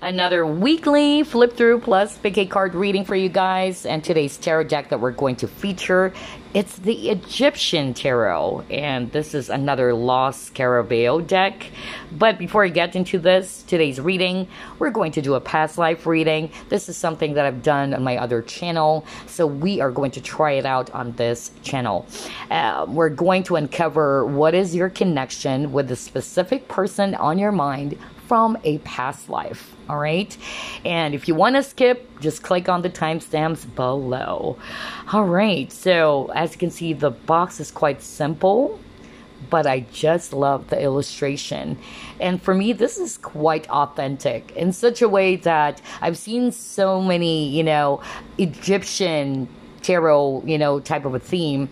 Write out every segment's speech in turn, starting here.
another weekly flip through plus big card reading for you guys and today's tarot deck that we're going to feature it's the Egyptian tarot and this is another Lo Scarabeo deck. But before I get into this today's reading we're going to do a past life reading. This is something that I've done on my other channel so we are going to try it out on this channel. Uh, we're going to uncover what is your connection with the specific person on your mind from a past life. All right. And if you want to skip, just click on the timestamps below. All right. So, as you can see, the box is quite simple, but I just love the illustration. And for me, this is quite authentic in such a way that I've seen so many, you know, Egyptian tarot, you know, type of a theme,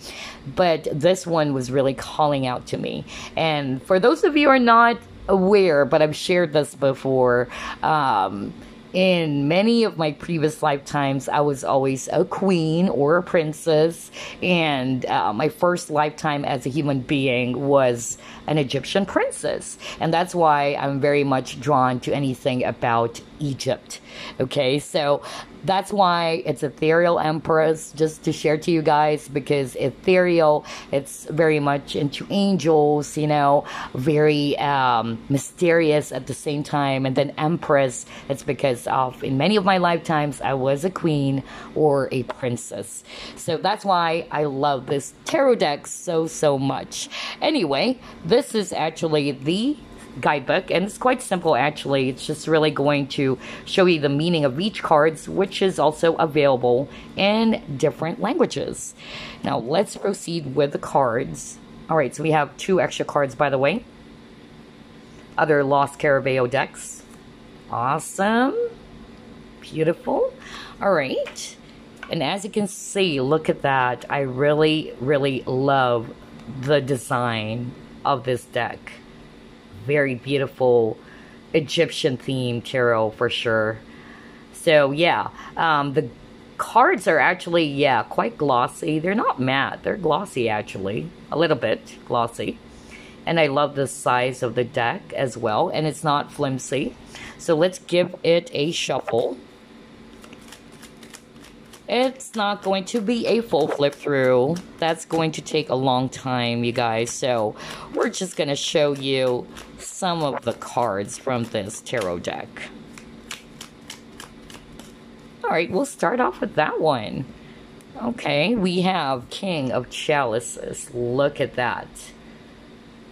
but this one was really calling out to me. And for those of you who are not aware, but I've shared this before. Um, in many of my previous lifetimes, I was always a queen or a princess, and uh, my first lifetime as a human being was an Egyptian princess. And that's why I'm very much drawn to anything about Egypt. Okay, so that's why it's ethereal empress just to share to you guys because ethereal it's very much into angels you know very um, mysterious at the same time and then empress it's because of in many of my lifetimes i was a queen or a princess so that's why i love this tarot deck so so much anyway this is actually the guidebook and it's quite simple actually. It's just really going to show you the meaning of each cards which is also available in different languages. Now let's proceed with the cards. All right so we have two extra cards by the way. Other Lo Scarabeo decks. Awesome. Beautiful. All right. And as you can see look at that. I really really love the design of this deck very beautiful Egyptian theme tarot for sure. So yeah, um, the cards are actually, yeah, quite glossy. They're not matte. They're glossy actually, a little bit glossy. And I love the size of the deck as well. And it's not flimsy. So let's give it a shuffle. It's not going to be a full flip through. That's going to take a long time, you guys. So we're just going to show you some of the cards from this tarot deck. Alright, we'll start off with that one. Okay, we have King of Chalices. Look at that.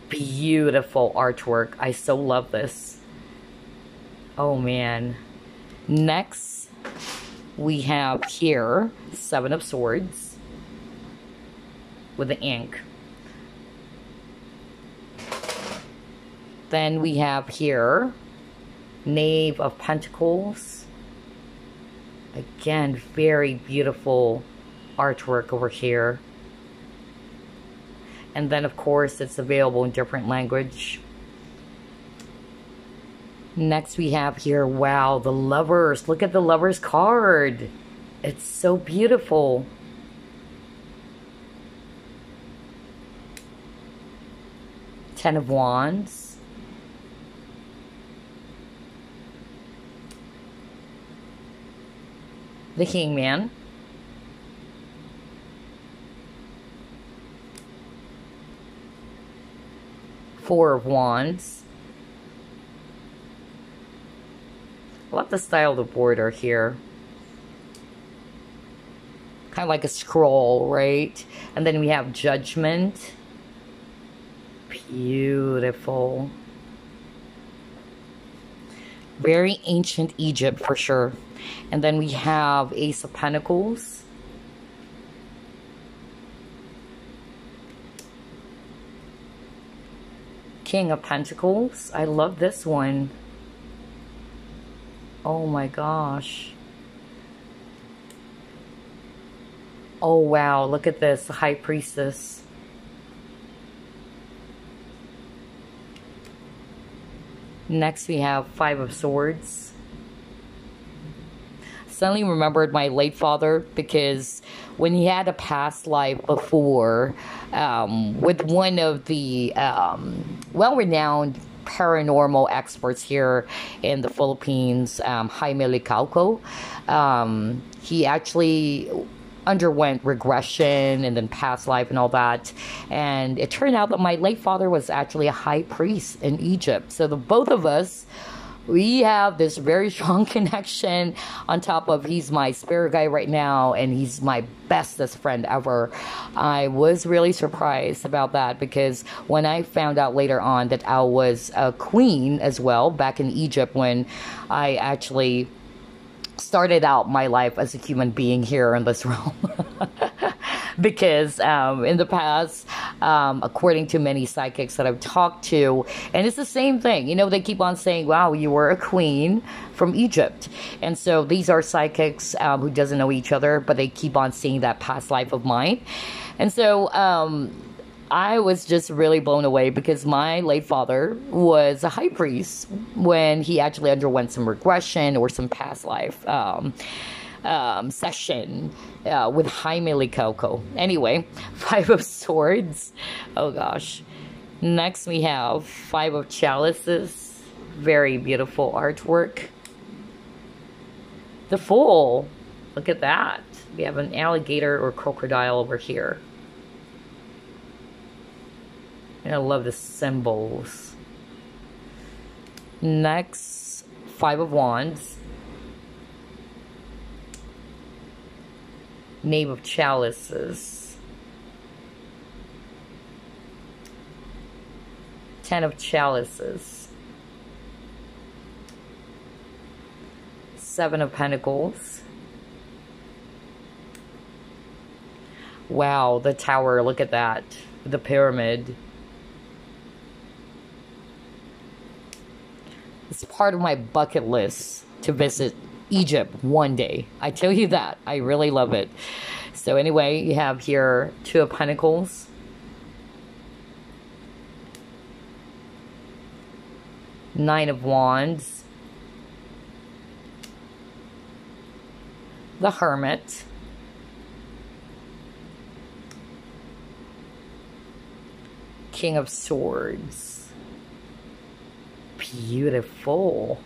Beautiful artwork. I so love this. Oh man. Next, we have here Seven of Swords with the ink. Then we have here Knave of Pentacles. Again, very beautiful artwork over here. And then, of course, it's available in different language. Next we have here, wow, the lovers. Look at the lovers card. It's so beautiful. Ten of Wands. The Hangman. Four of Wands. Love the style of the border here. Kind of like a scroll, right? And then we have Judgment. Beautiful. Very ancient Egypt for sure. And then we have Ace of Pentacles. King of Pentacles. I love this one. Oh my gosh. Oh wow, look at this, the High Priestess. Next we have Five of Swords. Suddenly remembered my late father because when he had a past life before um, with one of the um, well-renowned paranormal experts here in the Philippines, um, Jaime Licauco. Um, he actually underwent regression and then past life and all that. And it turned out that my late father was actually a high priest in Egypt. So the both of us we have this very strong connection on top of he's my spirit guy right now and he's my bestest friend ever. I was really surprised about that because when i found out later on that i was a queen as well back in egypt when i actually started out my life as a human being here in this realm because um, in the past, um, according to many psychics that I've talked to, and it's the same thing, you know, they keep on saying, wow, you were a queen from Egypt. And so these are psychics um, who doesn't know each other, but they keep on seeing that past life of mine. And so, um, I was just really blown away because my late father was a high priest when he actually underwent some regression or some past life. Um, um, session uh, with Jaime Licauco. Anyway, Five of Swords. Oh gosh. Next we have Five of Chalices. Very beautiful artwork. The Fool. Look at that. We have an alligator or crocodile over here. And I love the symbols. Next, Five of Wands. Knave of Chalices. Ten of Chalices. Seven of Pentacles. Wow, the tower, look at that. The pyramid. It's part of my bucket list to visit Egypt one day. I tell you that. I really love it. So anyway, you have here Two of Pentacles. Nine of Wands. The Hermit. King of Swords. Beautiful.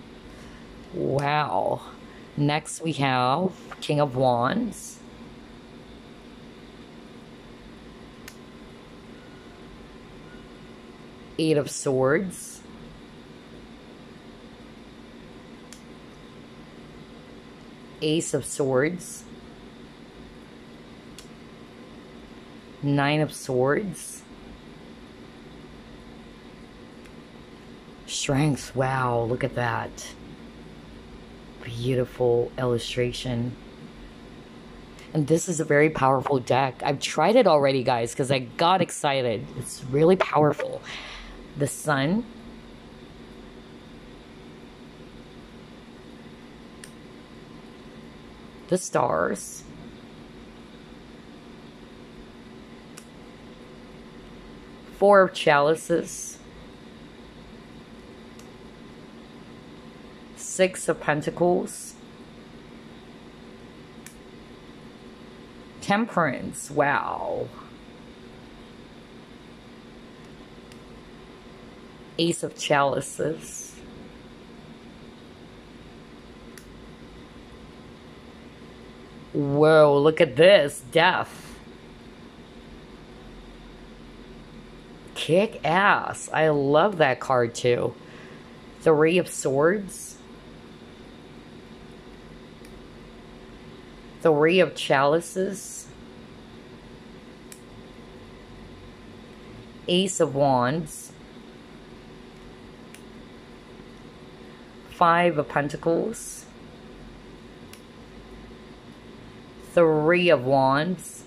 Wow. Next we have King of Wands. Eight of Swords. Ace of Swords. Nine of Swords. Strength. Wow, look at that beautiful illustration. And this is a very powerful deck. I've tried it already, guys, because I got excited. It's really powerful. The sun. The stars. Four chalices. Six of Pentacles. Temperance. Wow. Ace of Chalices. Whoa, look at this. Death. Kick ass. I love that card too. Three of Swords. Three of Chalices. Ace of Wands. Five of Pentacles. Three of Wands.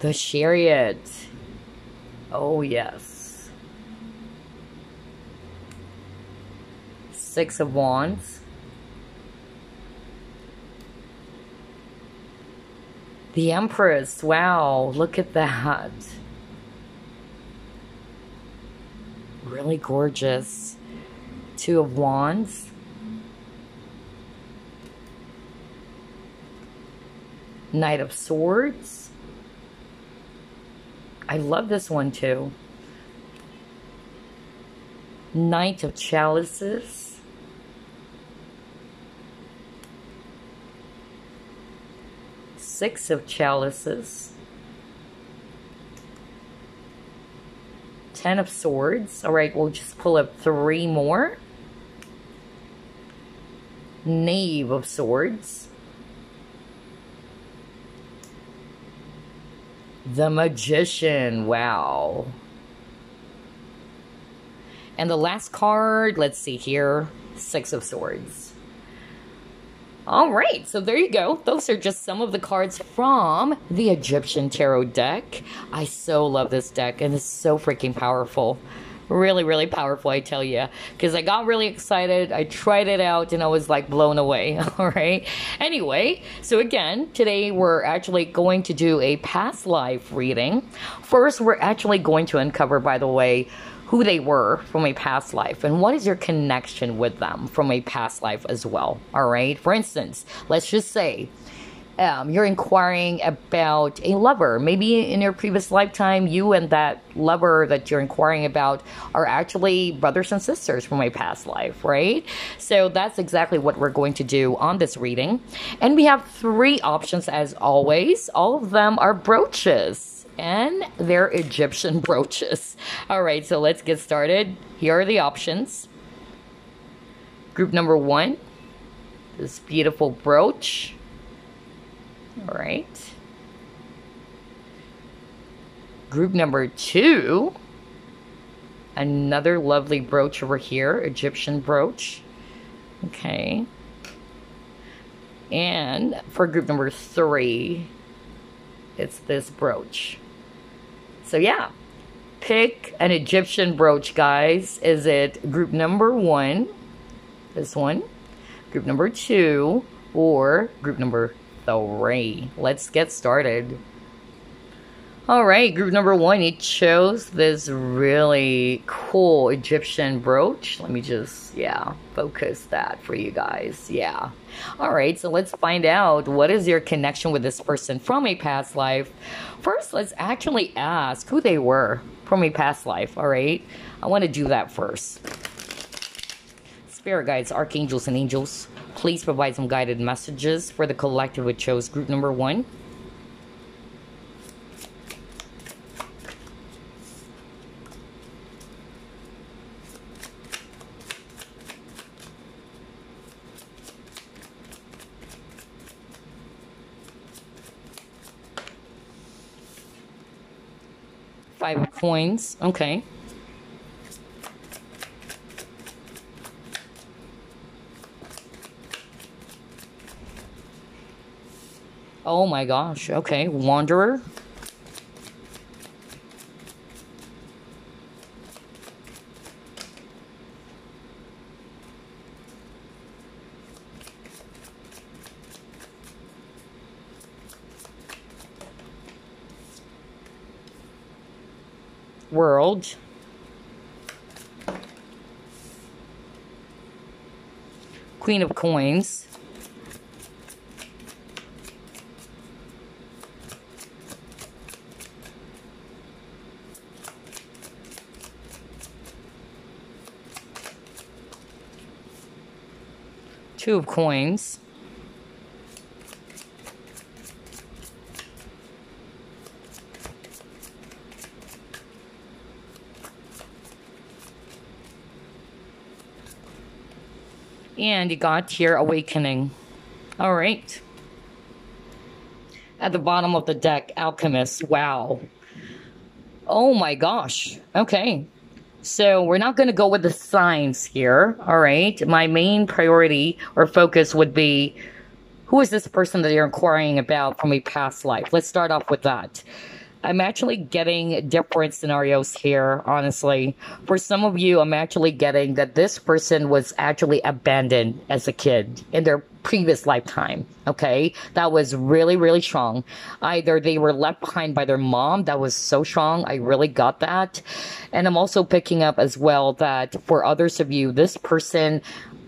The Chariot. Oh, yes. Six of Wands. The Empress, wow, look at that. Really gorgeous. Two of Wands. Knight of Swords. I love this one too. Knight of Chalices. Six of Chalices. Ten of Swords. All right, we'll just pull up three more. Knave of Swords. The Magician. Wow. And the last card, let's see here, Six of Swords. All right, so there you go. Those are just some of the cards from the Egyptian Tarot deck. I so love this deck, and it's so freaking powerful. Really, really powerful, I tell you. Because I got really excited. I tried it out, and I was like blown away. All right. Anyway, so again, today we're actually going to do a past life reading. First, we're actually going to uncover, by the way, who they were from a past life and what is your connection with them from a past life as well. All right. For instance, let's just say um, you're inquiring about a lover. Maybe in your previous lifetime, you and that lover that you're inquiring about are actually brothers and sisters from a past life, right? So that's exactly what we're going to do on this reading. And we have three options as always. All of them are brooches and their Egyptian brooches. All right, so let's get started. Here are the options. Group number one, this beautiful brooch. All right. Group number two, another lovely brooch over here, Egyptian brooch. Okay. And for group number three, it's this brooch. So yeah, pick an Egyptian brooch, guys. Is it group number one, this one, group number two, or group number three? Let's get started. All right, group number one, it chose this really cool Egyptian brooch. Let me just, yeah, focus that for you guys. Yeah. All right, so let's find out what is your connection with this person from a past life. First, let's actually ask who they were from a past life. All right, I want to do that first. Spirit guides, archangels, and angels, please provide some guided messages for the collective which chose group number one. Five coins. Okay. Oh my gosh. Okay. Wanderer. world. Queen of Coins. Two of Coins. And you got here Awakening. All right. At the bottom of the deck, Alchemist. Wow. Oh my gosh. Okay. So we're not going to go with the signs here. All right. My main priority or focus would be who is this person that you're inquiring about from a past life? Let's start off with that. I'm actually getting different scenarios here, honestly. For some of you, I'm actually getting that this person was actually abandoned as a kid in their previous lifetime. Okay. That was really, really strong. Either they were left behind by their mom. That was so strong. I really got that. And I'm also picking up as well that for others of you, this person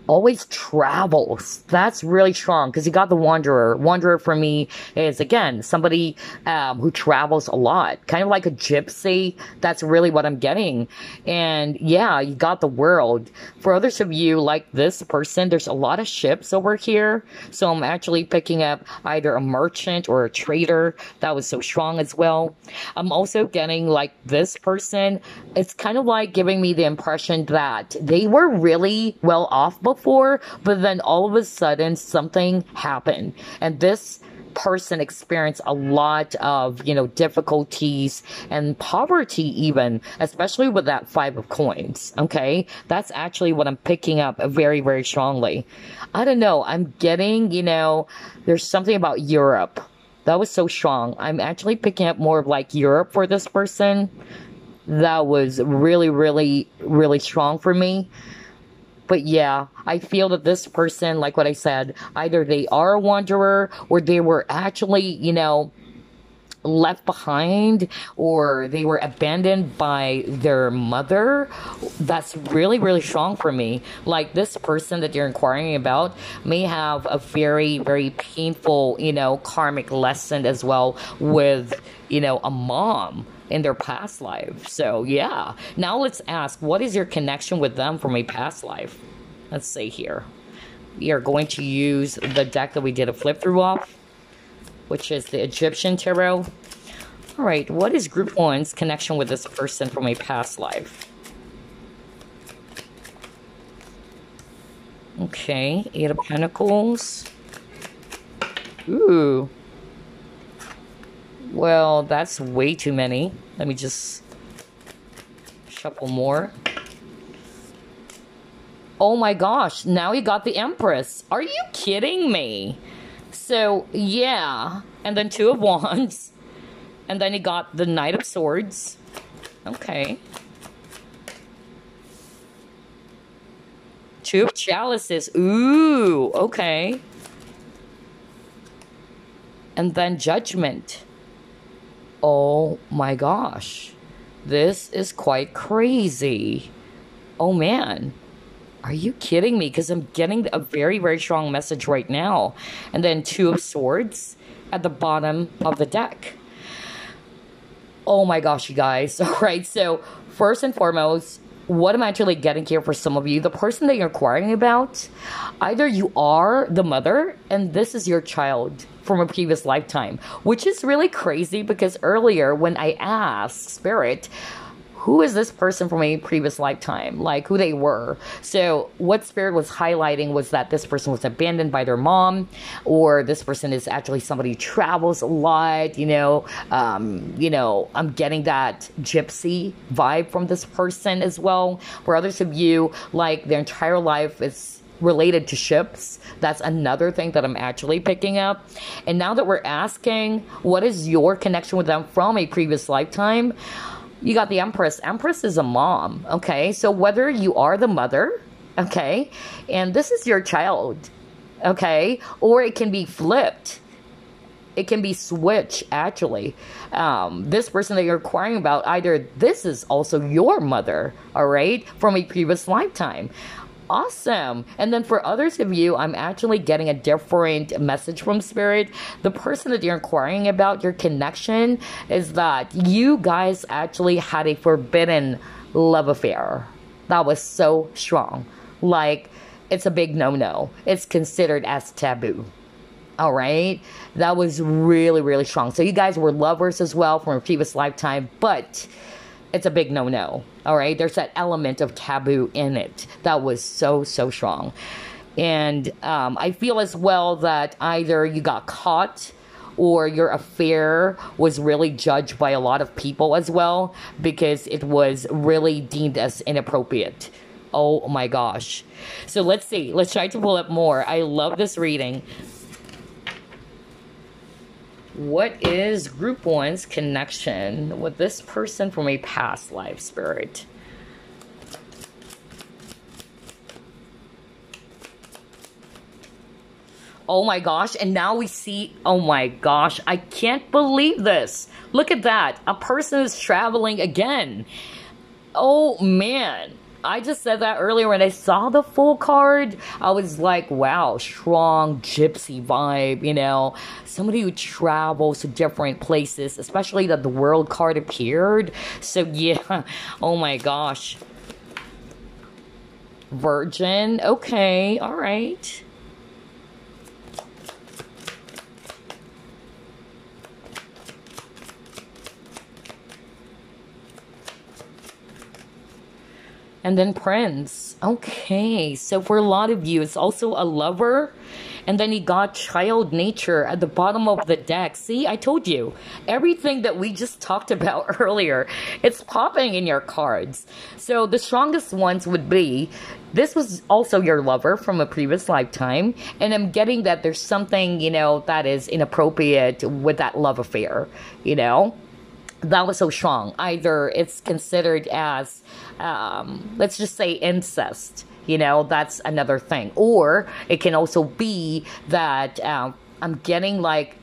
always travels. That's really strong because you got the wanderer. Wanderer for me is again somebody um, who travels a lot, kind of like a gypsy. That's really what I'm getting. And yeah, you got the world. For others of you, like this person, there's a lot of ships over here. So I'm actually picking up either a merchant or a trader. That was so strong as well. I'm also getting like this person. It's kind of like giving me the impression that they were really well off before, but then all of a sudden something happened. And this person experienced a lot of, you know, difficulties and poverty even, especially with that five of coins. Okay. That's actually what I'm picking up very, very strongly. I don't know. I'm getting, you know, there's something about Europe. That was so strong. I'm actually picking up more of like Europe for this person. That was really, really, really strong for me. But yeah, I feel that this person, like what I said, either they are a wanderer or they were actually, you know, left behind or they were abandoned by their mother. That's really really strong for me. Like this person that you're inquiring about may have a very very painful you know karmic lesson as well with you know a mom in their past life. So, yeah. Now let's ask what is your connection with them from a past life? Let's see here. We are going to use the deck that we did a flip through off, which is the Egyptian Tarot. All right, what is group one's connection with this person from a past life? Okay, Eight of Pentacles. Ooh, well, that's way too many. Let me just shuffle more. Oh my gosh, now you got the Empress. Are you kidding me? So, yeah. And then Two of Wands. And then you got the Knight of Swords. Okay. Two of Chalices. Ooh, okay. And then Judgment. Oh my gosh. This is quite crazy. Oh man. Are you kidding me? Because I'm getting a very, very strong message right now. And then Two of Swords at the bottom of the deck. Oh my gosh, you guys. All right. So, first and foremost, what am I'm actually getting here for some of you, the person that you're inquiring about, either you are the mother and this is your child from a previous lifetime, which is really crazy because earlier when I asked Spirit, who is this person from a previous lifetime, like who they were. So, what Spirit was highlighting was that this person was abandoned by their mom, or this person is actually somebody who travels a lot. You know, um, you know, I'm getting that gypsy vibe from this person as well. For others of you, like their entire life is related to ships. That's another thing that I'm actually picking up. And now that we're asking, what is your connection with them from a previous lifetime? you got the Empress. Empress is a mom, okay? So whether you are the mother, okay, and this is your child, okay, or it can be flipped. It can be switched, actually. Um, this person that you're inquiring about, either this is also your mother, all right, from a previous lifetime, awesome. And then for others of you, I'm actually getting a different message from Spirit. The person that you're inquiring about, your connection, is that you guys actually had a forbidden love affair. That was so strong. Like, it's a big no no. It's considered as taboo. All right. That was really, really strong. So, you guys were lovers as well from a previous lifetime, but it's a big no no. All right. There's that element of taboo in it that was so, so strong. And um, I feel as well that either you got caught or your affair was really judged by a lot of people as well because it was really deemed as inappropriate. Oh my gosh. So let's see. Let's try to pull up more. I love this reading. What is group one's connection with this person from a past life spirit? Oh my gosh, and now we see, oh my gosh, I can't believe this. Look at that. A person is traveling again. Oh man. I just said that earlier when I saw the full card. I was like, wow, strong gypsy vibe, you know, somebody who travels to different places, especially that the world card appeared. So, yeah, oh my gosh. Virgin, okay, all right. And then Prince. Okay, so for a lot of you, it's also a lover. And then you got child nature at the bottom of the deck. See, I told you. Everything that we just talked about earlier, it's popping in your cards. So the strongest ones would be, this was also your lover from a previous lifetime. And I'm getting that there's something, you know, that is inappropriate with that love affair, you know? that was so strong. Either it's considered as, um, let's just say, incest. You know, that's another thing. Or it can also be that um, I'm getting like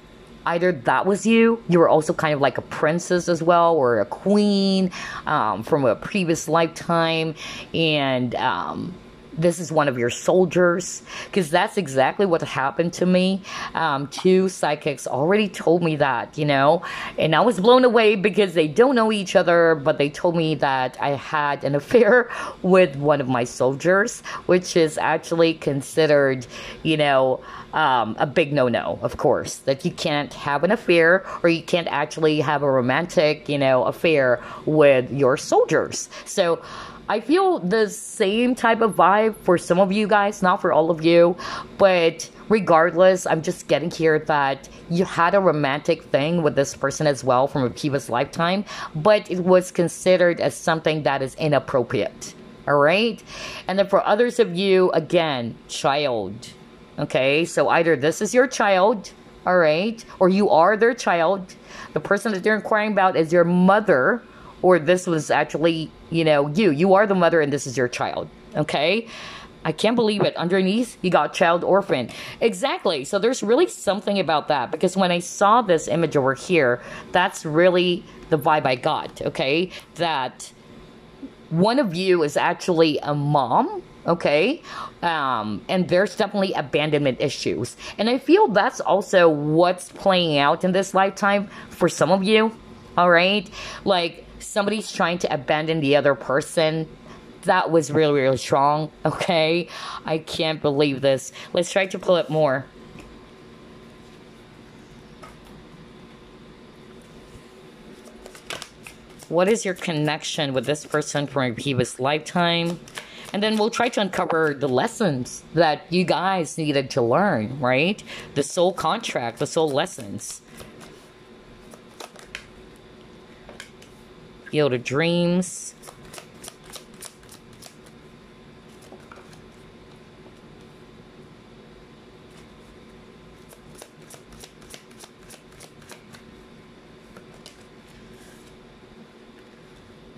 either that was you, you were also kind of like a princess as well, or a queen um, from a previous lifetime, and um, this is one of your soldiers because that's exactly what happened to me. Um, two psychics already told me that you know and i was blown away because they don't know each other but they told me that i had an affair with one of my soldiers which is actually considered you know um, a big no-no of course that you can't have an affair or you can't actually have a romantic you know affair with your soldiers. So I feel the same type of vibe for some of you guys, not for all of you, but regardless, I'm just getting here that you had a romantic thing with this person as well from a previous lifetime, but it was considered as something that is inappropriate. All right? And then for others of you, again, child. Okay? So either this is your child, all right, or you are their child. The person that they're inquiring about is your mother or this was actually, you know, you. You are the mother and this is your child. Okay? I can't believe it. Underneath, you got child orphan. Exactly. So there's really something about that because when I saw this image over here, that's really the vibe I got. Okay? That one of you is actually a mom okay um, and there's definitely abandonment issues and i feel that's also what's playing out in this lifetime for some of you all right like somebody's trying to abandon the other person that was really really strong okay? I can't believe this. Let's try to pull it more. What is your connection with this person from a previous lifetime? And then we'll try to uncover the lessons that you guys needed to learn right? The soul contract the soul lessons Field of Dreams.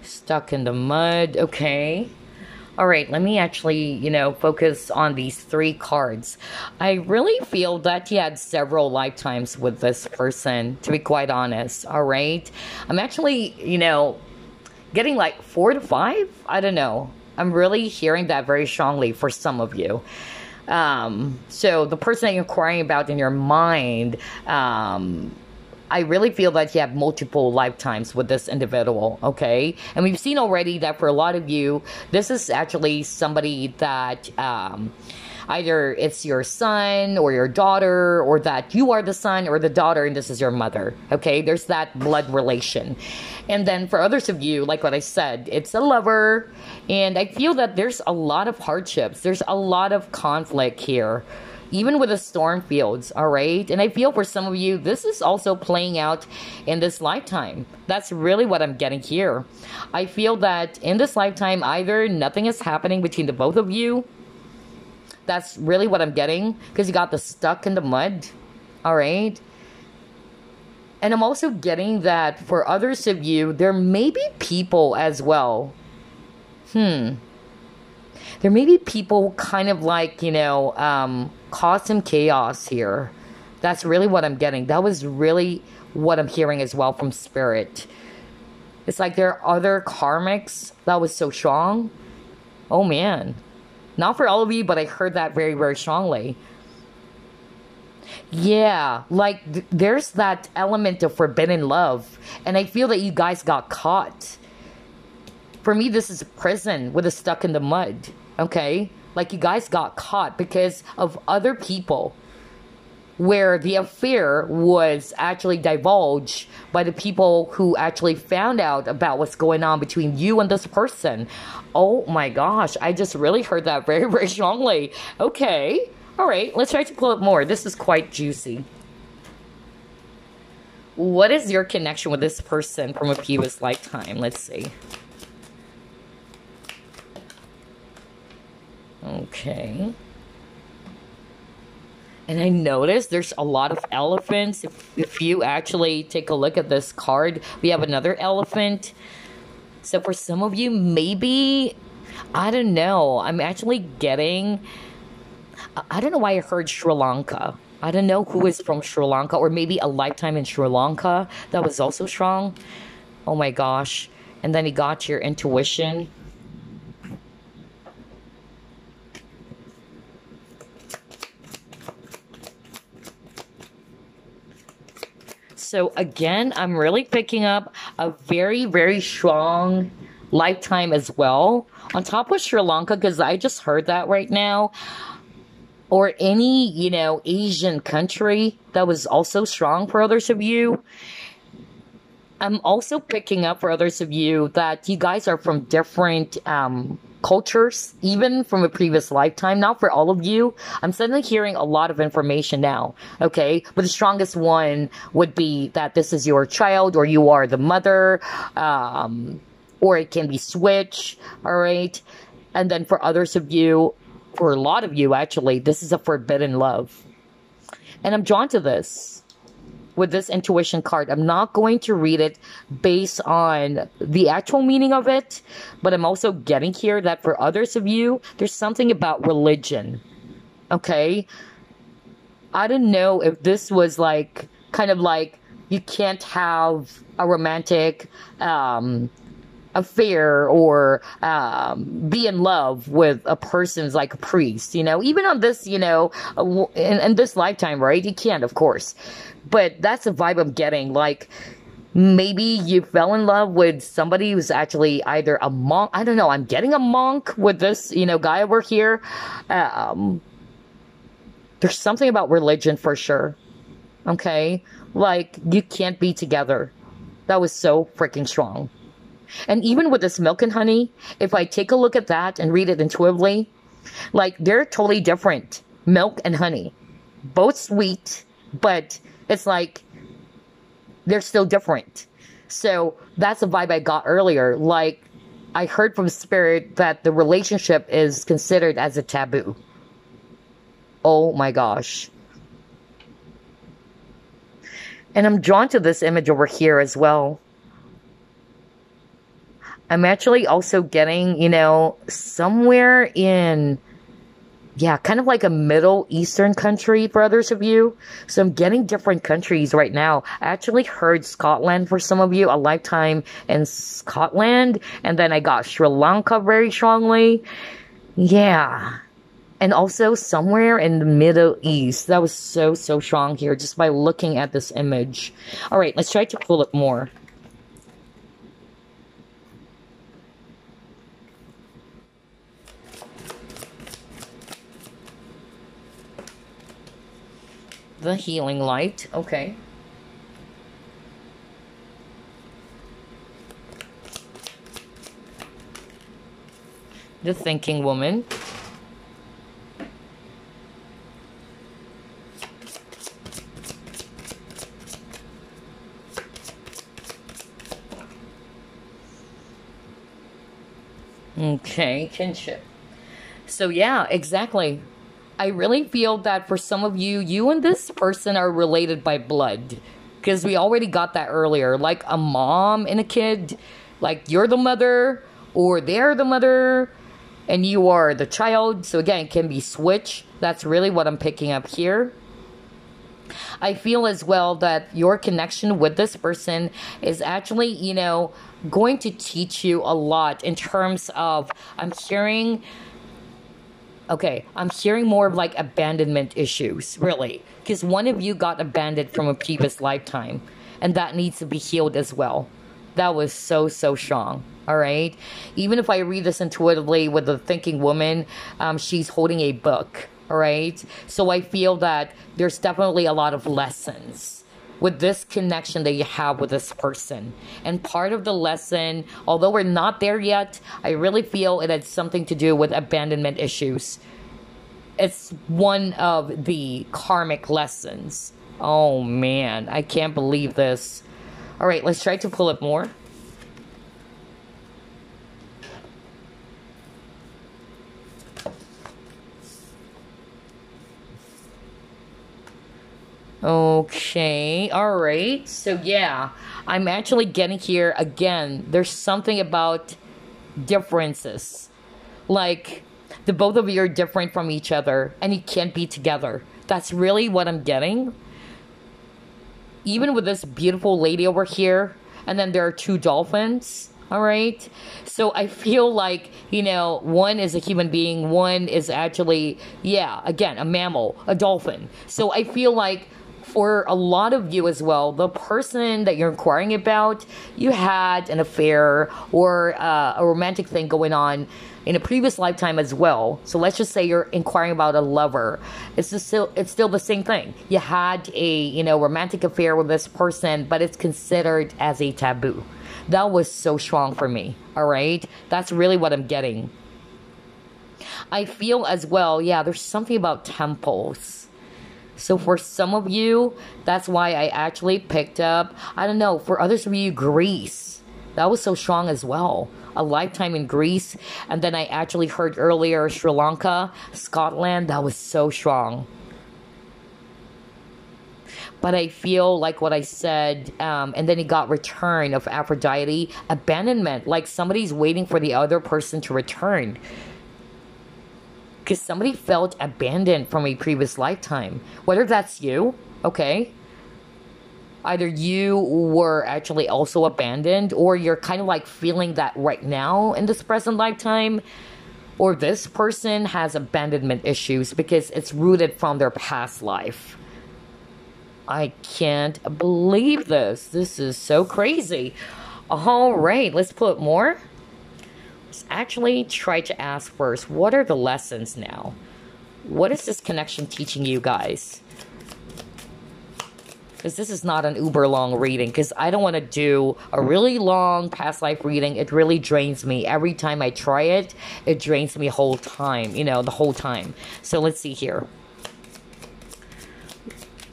Stuck in the mud. Okay. All right, let me actually, you know, focus on these three cards. I really feel that you had several lifetimes with this person, to be quite honest. All right. I'm actually, you know, getting like four to five. I don't know. I'm really hearing that very strongly for some of you. Um, so the person that you're inquiring about in your mind, um, I really feel that you have multiple lifetimes with this individual, okay? And we've seen already that for a lot of you, this is actually somebody that um, either it's your son or your daughter, or that you are the son or the daughter and this is your mother, okay? There's that blood relation. And then for others of you, like what I said, it's a lover, and I feel that there's a lot of hardships, there's a lot of conflict here even with the storm fields, all right? And I feel for some of you, this is also playing out in this lifetime. That's really what I'm getting here. I feel that in this lifetime, either nothing is happening between the both of you. That's really what I'm getting because you got the stuck in the mud, all right? And I'm also getting that for others of you, there may be people as well. Hmm there may be people kind of like, you know, um, cause some chaos here. That's really what I'm getting. That was really what I'm hearing as well from Spirit. It's like there are other karmics that was so strong. Oh man. Not for all of you, but I heard that very, very strongly. Yeah, like th- there's that element of forbidden love, and I feel that you guys got caught. For me, this is a prison with a stuck in the mud, okay? Like you guys got caught because of other people where the affair was actually divulged by the people who actually found out about what's going on between you and this person. Oh my gosh, I just really heard that very, very strongly. Okay, all right, let's try to pull up more. This is quite juicy. What is your connection with this person from a previous lifetime? Let's see. Okay. And I noticed there's a lot of elephants. If, if you actually take a look at this card, we have another elephant. So for some of you, maybe, I don't know, I'm actually getting, I don't know why I heard Sri Lanka. I don't know who is from Sri Lanka, or maybe a lifetime in Sri Lanka that was also strong. Oh my gosh. And then you got your intuition. So again, I'm really picking up a very, very strong lifetime as well. On top of Sri Lanka, because I just heard that right now. Or any, you know, Asian country that was also strong for others of you. I'm also picking up for others of you that you guys are from different um, cultures, even from a previous lifetime. Not for all of you. I'm suddenly hearing a lot of information now. Okay. But the strongest one would be that this is your child or you are the mother. Um, or it can be switch. All right. And then for others of you, for a lot of you actually, this is a forbidden love. And I'm drawn to this with this intuition card. I'm not going to read it based on the actual meaning of it, but I'm also getting here that for others of you, there's something about religion. Okay? I don't know if this was like kind of like you can't have a romantic um affair or um, be in love with a person's like a priest, you know, even on this, you know, in, in this lifetime, right? You can't, of course. But that's the vibe I'm getting. Like, maybe you fell in love with somebody who's actually either a monk. I don't know. I'm getting a monk with this, you know, guy over here. Um, there's something about religion for sure. Okay? Like, you can't be together. That was so freaking strong. And even with this milk and honey, if I take a look at that and read it intuitively, like they're totally different. Milk and honey. Both sweet, but it's like they're still different. So that's the vibe I got earlier. Like I heard from spirit that the relationship is considered as a taboo. Oh my gosh. And I'm drawn to this image over here as well. I'm actually also getting, you know, somewhere in, yeah, kind of like a Middle Eastern country for others of you. So I'm getting different countries right now. I actually heard Scotland for some of you, a lifetime in Scotland. And then I got Sri Lanka very strongly. Yeah. And also somewhere in the Middle East. That was so, so strong here just by looking at this image. All right, let's try to pull it more. The healing light. Okay. The thinking woman. Okay, kinship. So yeah, exactly. I really feel that for some of you, you and this person are related by blood. Because we already got that earlier. Like a mom and a kid. Like you're the mother, or they're the mother, and you are the child. So again, it can be switch. That's really what I'm picking up here. I feel as well that your connection with this person is actually, you know, going to teach you a lot in terms of, I'm hearing, okay, I'm hearing more of like abandonment issues, really. Because one of you got abandoned from a previous lifetime, and that needs to be healed as well. That was so, so strong. All right. Even if I read this intuitively with a thinking woman, um, she's holding a book. All right. So I feel that there's definitely a lot of lessons with this connection that you have with this person. And part of the lesson, although we're not there yet, I really feel it has something to do with abandonment issues. It's one of the karmic lessons. Oh man, I can't believe this. All right, let's try to pull it more. Okay, all right. So, yeah, I'm actually getting here again. There's something about differences. Like, the both of you are different from each other and you can't be together. That's really what I'm getting. Even with this beautiful lady over here, and then there are two dolphins. All right. So I feel like, you know, one is a human being, one is actually, yeah, again, a mammal, a dolphin. So I feel like for a lot of you as well, the person that you're inquiring about, you had an affair or uh, a romantic thing going on in a previous lifetime as well. So let's just say you're inquiring about a lover. It's still it's still the same thing. You had a you know romantic affair with this person, but it's considered as a taboo. That was so strong for me. All right, that's really what I'm getting. I feel as well. Yeah, there's something about temples so for some of you, that's why I actually picked up, I don't know, for others of you, Greece. That was so strong as well. A lifetime in Greece. And then I actually heard earlier Sri Lanka, Scotland. That was so strong. But I feel like what I said, um, and then it got return of Aphrodite, abandonment. Like somebody's waiting for the other person to return because somebody felt abandoned from a previous lifetime. Whether that's you, okay? Either you were actually also abandoned, or you're kind of like feeling that right now in this present lifetime, or this person has abandonment issues because it's rooted from their past life. I can't believe this. This is so crazy. All right, let's put more actually try to ask first what are the lessons now? What is this connection teaching you guys? Because this is not an uber long reading, because I don't want to do a really long past life reading. It really drains me. Every time I try it, it drains me whole time, you know, the whole time. So let's see here.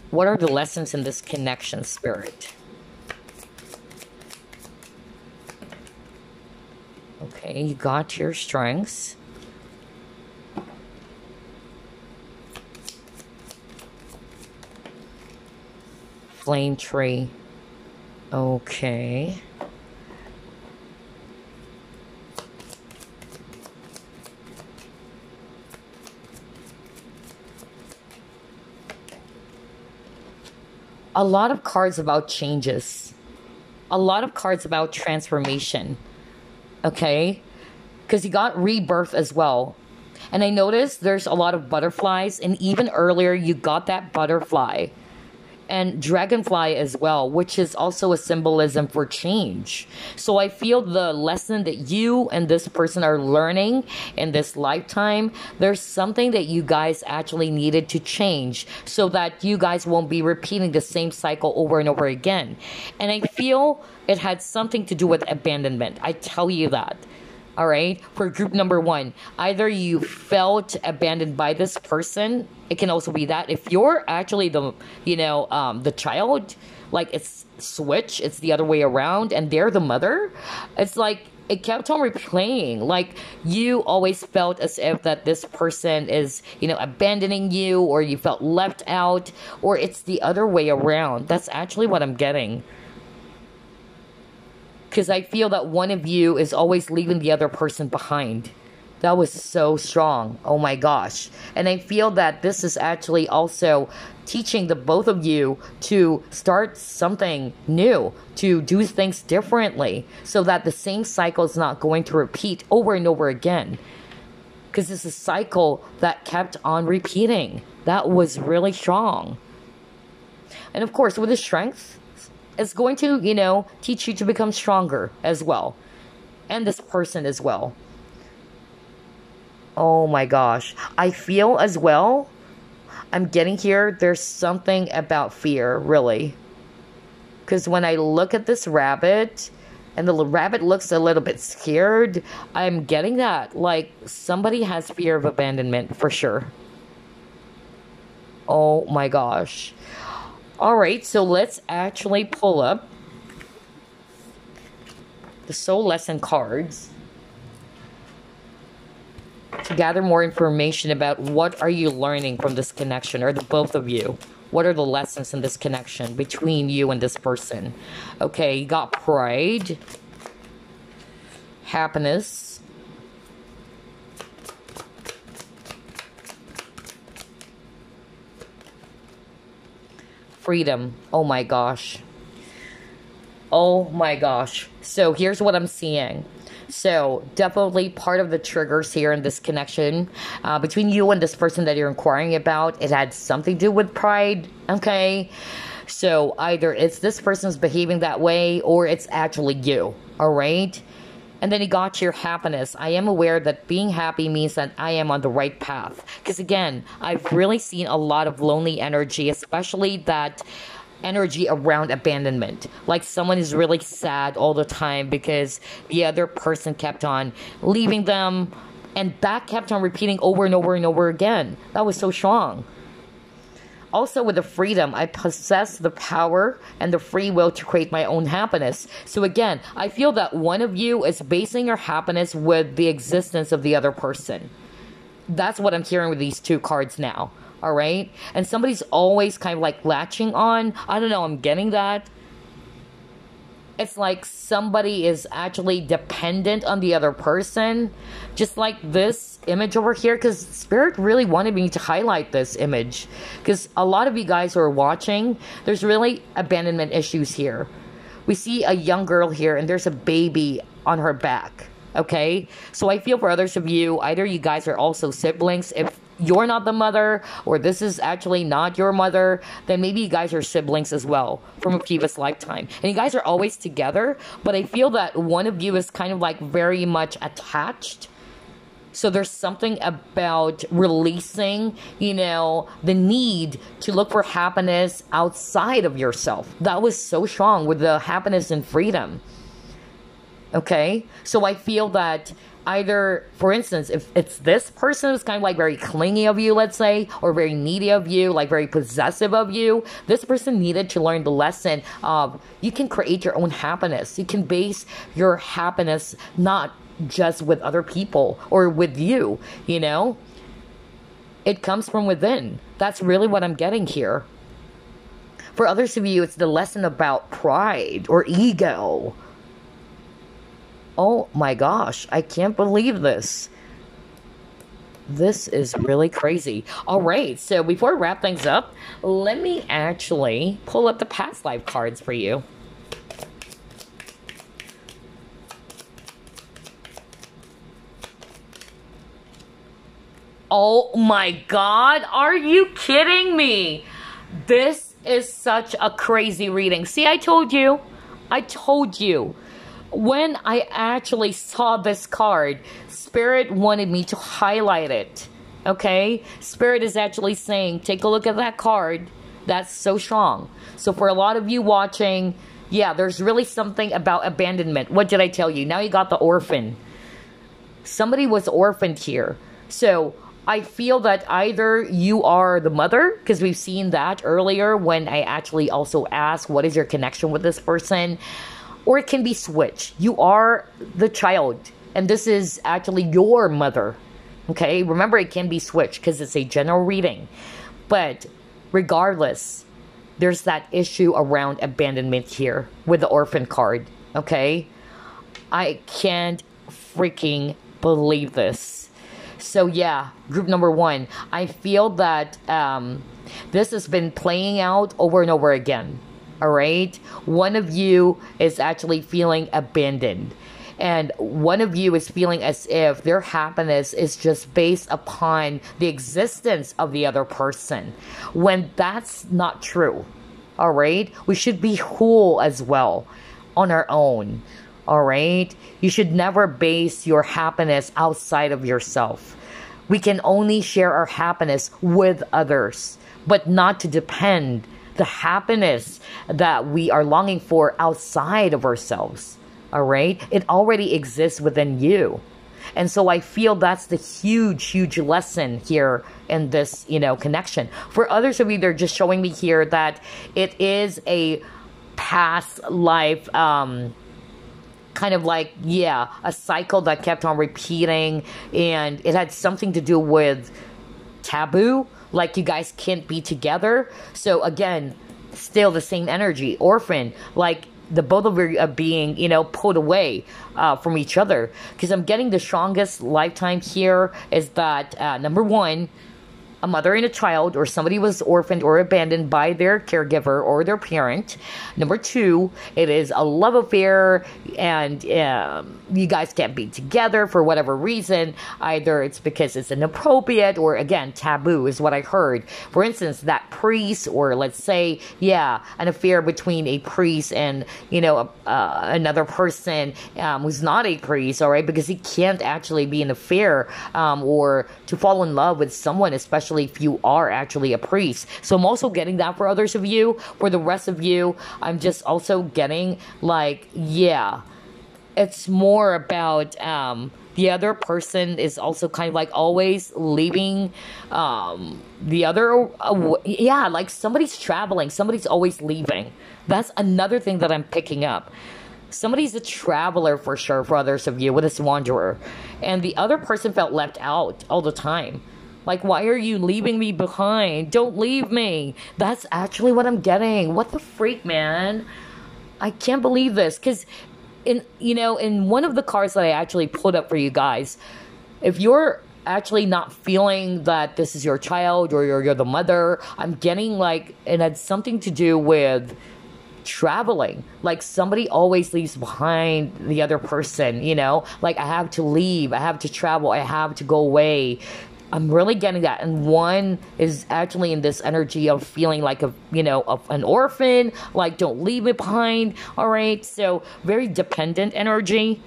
What are the lessons in this connection spirit? Okay, you got your strengths. Flame tree. Okay. A lot of cards about changes. A lot of cards about transformation okay? Because he got rebirth as well. And I noticed there's a lot of butterflies, and even earlier, you got that butterfly and dragonfly as well, which is also a symbolism for change. So I feel the lesson that you and this person are learning in this lifetime, there's something that you guys actually needed to change so that you guys won't be repeating the same cycle over and over again. And I feel it had something to do with abandonment. I tell you that all right for group number one either you felt abandoned by this person it can also be that. If you're actually the you know um, the child like it's switch it's the other way around and they're the mother it's like it kept on replaying. Like you always felt as if that this person is you know abandoning you or you felt left out or it's the other way around. That's actually what i'm getting. Because I feel that one of you is always leaving the other person behind. That was so strong. Oh my gosh. And I feel that this is actually also teaching the both of you to start something new, to do things differently, so that the same cycle is not going to repeat over and over again. Because it's a cycle that kept on repeating. That was really strong. And of course, with the strength, it's going to, you know, teach you to become stronger as well. And this person as well. Oh my gosh. I feel as well, I'm getting here, there's something about fear, really. Because when I look at this rabbit, and the rabbit looks a little bit scared, I'm getting that. Like, somebody has fear of abandonment for sure. Oh my gosh. All right, so let's actually pull up the soul lesson cards to gather more information about what are you learning from this connection or the both of you. What are the lessons in this connection between you and this person? Okay you got pride happiness freedom. Oh my gosh. Oh my gosh. So here's what i'm seeing so definitely part of the triggers here in this connection uh, between you and this person that you're inquiring about, it had something to do with pride. Okay. So either it's this person's behaving that way or it's actually you. All right. And then you got your happiness. I am aware that being happy means that I am on the right path. Because again, I've really seen a lot of lonely energy, especially that energy around abandonment. Like someone is really sad all the time because the other person kept on leaving them and that kept on repeating over and over and over again. That was so strong. Also, with the freedom, I possess the power and the free will to create my own happiness. So, again, I feel that one of you is basing your happiness with the existence of the other person. That's what I'm hearing with these two cards now all right? And somebody's always kind of like latching on. I don't know, I'm getting that. It's like somebody is actually dependent on the other person. Just like this image over here, because Spirit really wanted me to highlight this image. Because a lot of you guys who are watching, there's really abandonment issues here. We see a young girl here, and there's a baby on her back okay so i feel for others of you either you guys are also siblings if you're not the mother or this is actually not your mother, then maybe you guys are siblings as well from a previous lifetime. And you guys are always together, but I feel that one of you is kind of like very much attached. So there's something about releasing, you know, the need to look for happiness outside of yourself. That was so strong with the happiness and freedom. Okay? So I feel that either, for instance, if it's this person who's kind of like very clingy of you, let's say, or very needy of you, like very possessive of you, this person needed to learn the lesson of you can create your own happiness. You can base your happiness not just with other people or with you, you know? It comes from within. That's really what I'm getting here. For others of you, it's the lesson about pride or ego Oh my gosh, I can't believe this. This is really crazy. All right, so before I wrap things up, let me actually pull up the past life cards for you. Oh my god, are you kidding me? This is such a crazy reading. See, I told you. I told you when I actually saw this card, Spirit wanted me to highlight it. Okay? Spirit is actually saying, take a look at that card. That's so strong. So, for a lot of you watching, yeah, there's really something about abandonment. What did I tell you? Now you got the orphan. Somebody was orphaned here. So, I feel that either you are the mother, because we've seen that earlier when I actually also asked, what is your connection with this person? Or it can be switched. You are the child, and this is actually your mother. Okay, remember it can be switched because it's a general reading. But regardless, there's that issue around abandonment here with the orphan card. Okay, I can't freaking believe this. So yeah, group number one. I feel that um, this has been playing out over and over again. All right, one of you is actually feeling abandoned. And one of you is feeling as if their happiness is just based upon the existence of the other person when that's not true. All right? We should be whole as well on our own. All right? You should never base your happiness outside of yourself. We can only share our happiness with others but not to depend the happiness that we are longing for outside of ourselves all right? It already exists within you. And so I feel that's the huge, huge lesson here in this, you know, connection. For others of you, they're just showing me here that it is a past life, um, kind of like, yeah, a cycle that kept on repeating and it had something to do with taboo, like you guys can't be together. So again, still the same energy, orphan, like the both of you are being, you know, pulled away uh, from each other. Because I'm getting the strongest lifetime here is that uh, number one, a mother and a child, or somebody was orphaned or abandoned by their caregiver or their parent. Number two, it is a love affair, and um, you guys can't be together for whatever reason. Either it's because it's inappropriate, or again, taboo is what I heard. For instance, that priest, or let's say, yeah, an affair between a priest and you know uh, another person um, who's not a priest, all right, because he can't actually be an affair um, or to fall in love with someone, especially especially if you are actually a priest. So I'm also getting that for others of you. For the rest of you, I'm just also getting like, yeah, it's more about um, the other person is also kind of like always leaving um, the other. Uh, yeah, like somebody's traveling, somebody's always leaving. That's another thing that I'm picking up somebody's a traveler for sure for others of you with this wanderer and the other person felt left out all the time like, why are you leaving me behind? Don't leave me. That's actually what I'm getting. What the freak, man? I can't believe this. Because, in you know, in one of the cards that I actually put up for you guys, if you're actually not feeling that this is your child or you're, you're the mother, I'm getting like, it had something to do with traveling. Like somebody always leaves behind the other person, you know? Like I have to leave, I have to travel, I have to go away. I'm really getting that. And one is actually in this energy of feeling like a, you know, an orphan, like don't leave me behind. All right. So very dependent energy.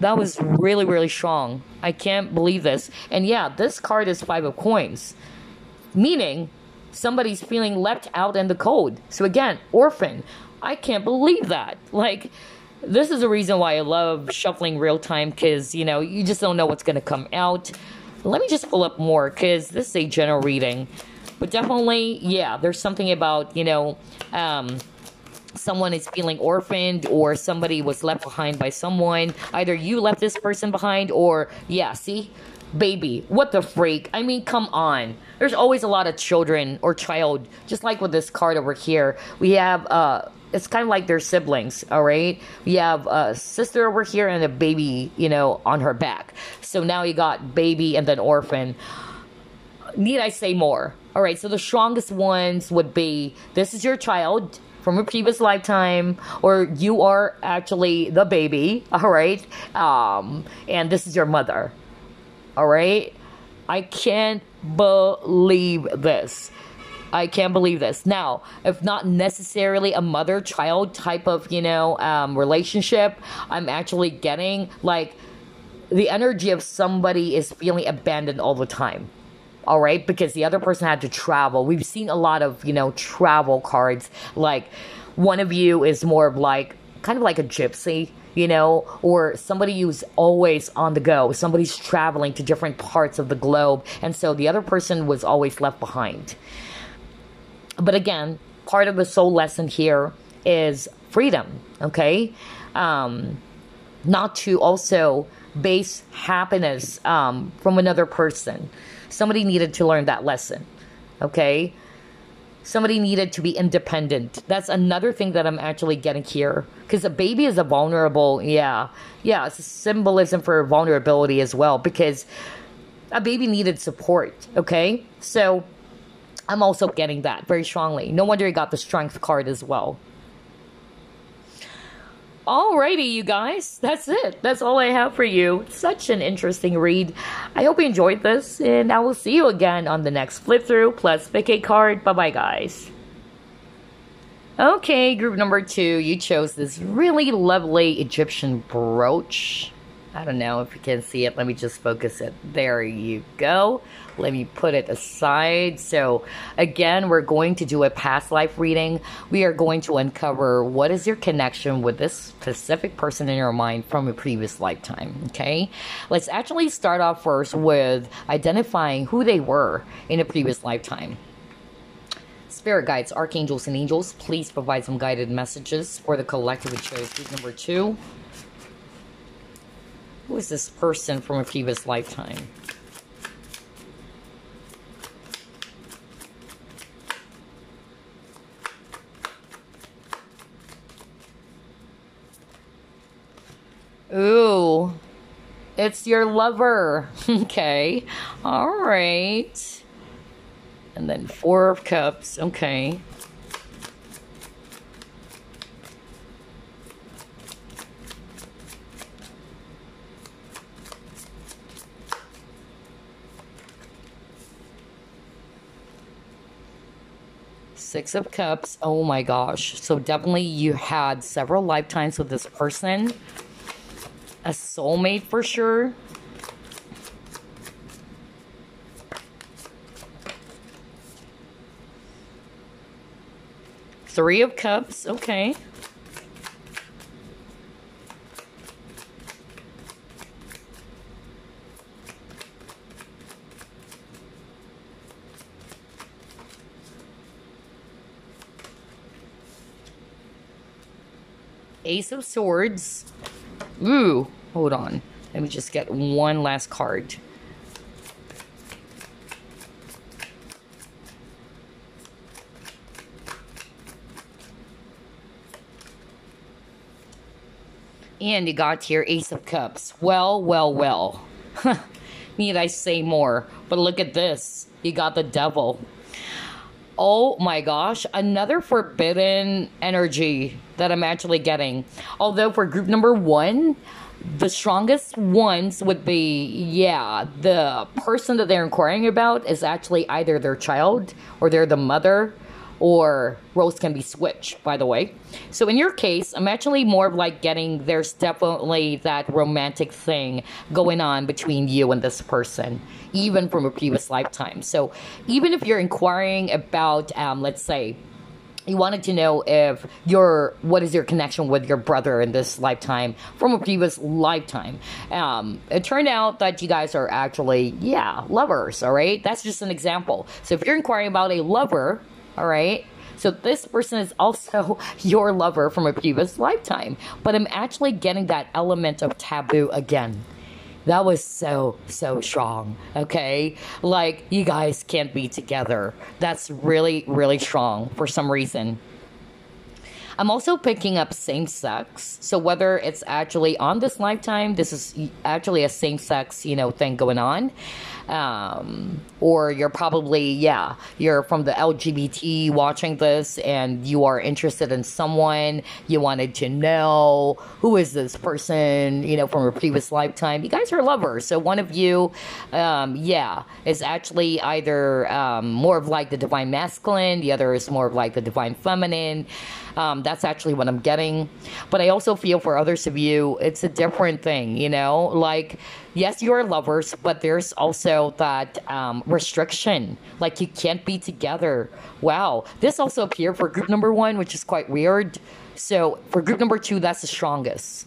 That was really, really strong. I can't believe this. And yeah, this card is five of coins, meaning somebody's feeling left out in the cold. So again, orphan. I can't believe that. Like, this is the reason why I love shuffling real time because, you know, you just don't know what's going to come out. Let me just pull up more because this is a general reading. But definitely, yeah, there's something about, you know, um, someone is feeling orphaned or somebody was left behind by someone. Either you left this person behind or, yeah, see? Baby, what the freak? I mean, come on. There's always a lot of children or child, just like with this card over here. We have, uh, it's kind of like their siblings, all right? We have a sister over here and a baby, you know, on her back. So now you got baby and then orphan. Need I say more? All right, so the strongest ones would be this is your child from a previous lifetime, or you are actually the baby, all right? Um, and this is your mother, all right? I can't believe this. I can't believe this. Now, if not necessarily a mother child type of, you know, um, relationship, I'm actually getting like the energy of somebody is feeling abandoned all the time. All right, because the other person had to travel. We've seen a lot of, you know, travel cards. Like one of you is more of like kind of like a gypsy, you know, or somebody who's always on the go. Somebody's traveling to different parts of the globe. And so the other person was always left behind. But again, part of the soul lesson here is freedom, okay? Um, not to also base happiness um, from another person. Somebody needed to learn that lesson, okay? Somebody needed to be independent. That's another thing that I'm actually getting here. Because a baby is a vulnerable, yeah. Yeah, it's a symbolism for vulnerability as well. Because a baby needed support. Okay, so I'm also getting that very strongly. No wonder you got the strength card as well. Alrighty, you guys, that's it. That's all I have for you. Such an interesting read. I hope you enjoyed this, and I will see you again on the next flip through plus pick a card. Bye bye, guys. Okay, group number two, you chose this really lovely Egyptian brooch. I don't know if you can see it. Let me just focus it. There you go. Let me put it aside. So, again, we're going to do a past life reading. We are going to uncover what is your connection with this specific person in your mind from a previous lifetime. Okay, let's actually start off first with identifying who they were in a previous lifetime. Spirit guides, archangels, and angels, please provide some guided messages for the collective we chose. Number two. Who is this person from a previous lifetime? Ooh, it's your lover. okay, all right. And then Four of Cups. Okay. Six of Cups. Oh my gosh. So definitely you had several lifetimes with this person. A soulmate for sure. Three of Cups. Okay. Ace of Swords. Ooh, hold on. Let me just get one last card. And you got here Ace of Cups. Well, well, well. Need I say more? But look at this. You got the devil. Oh my gosh, another forbidden energy that I'm actually getting. Although for group number one, the strongest ones would be yeah, the person that they're inquiring about is actually either their child or they're the mother or roles can be switched, by the way. So in your case, I'm actually more of like getting there's definitely that romantic thing going on between you and this person, even from a previous lifetime. So even if you're inquiring about, um, let's say, you wanted to know if your what is your connection with your brother in this lifetime from a previous lifetime um, it turned out that you guys are actually yeah lovers all right that's just an example so if you're inquiring about a lover all right. So this person is also your lover from a previous lifetime. But I'm actually getting that element of taboo again. That was so, so strong. Okay. Like, you guys can't be together. That's really, really strong for some reason. I'm also picking up same sex. So whether it's actually on this lifetime, this is actually a same sex, you know, thing going on um, or you're probably yeah you're from the lgbt watching this and you are interested in someone you wanted to know who is this person you know from a previous lifetime you guys are lovers so one of you um, yeah is actually either um, more of like the divine masculine the other is more of like the divine feminine um, that's actually what I'm getting. But I also feel for others of you, it's a different thing, you know? Like, yes, you're lovers, but there's also that um, restriction. Like, you can't be together. Wow. This also appeared for group number one, which is quite weird. So, for group number two, that's the strongest.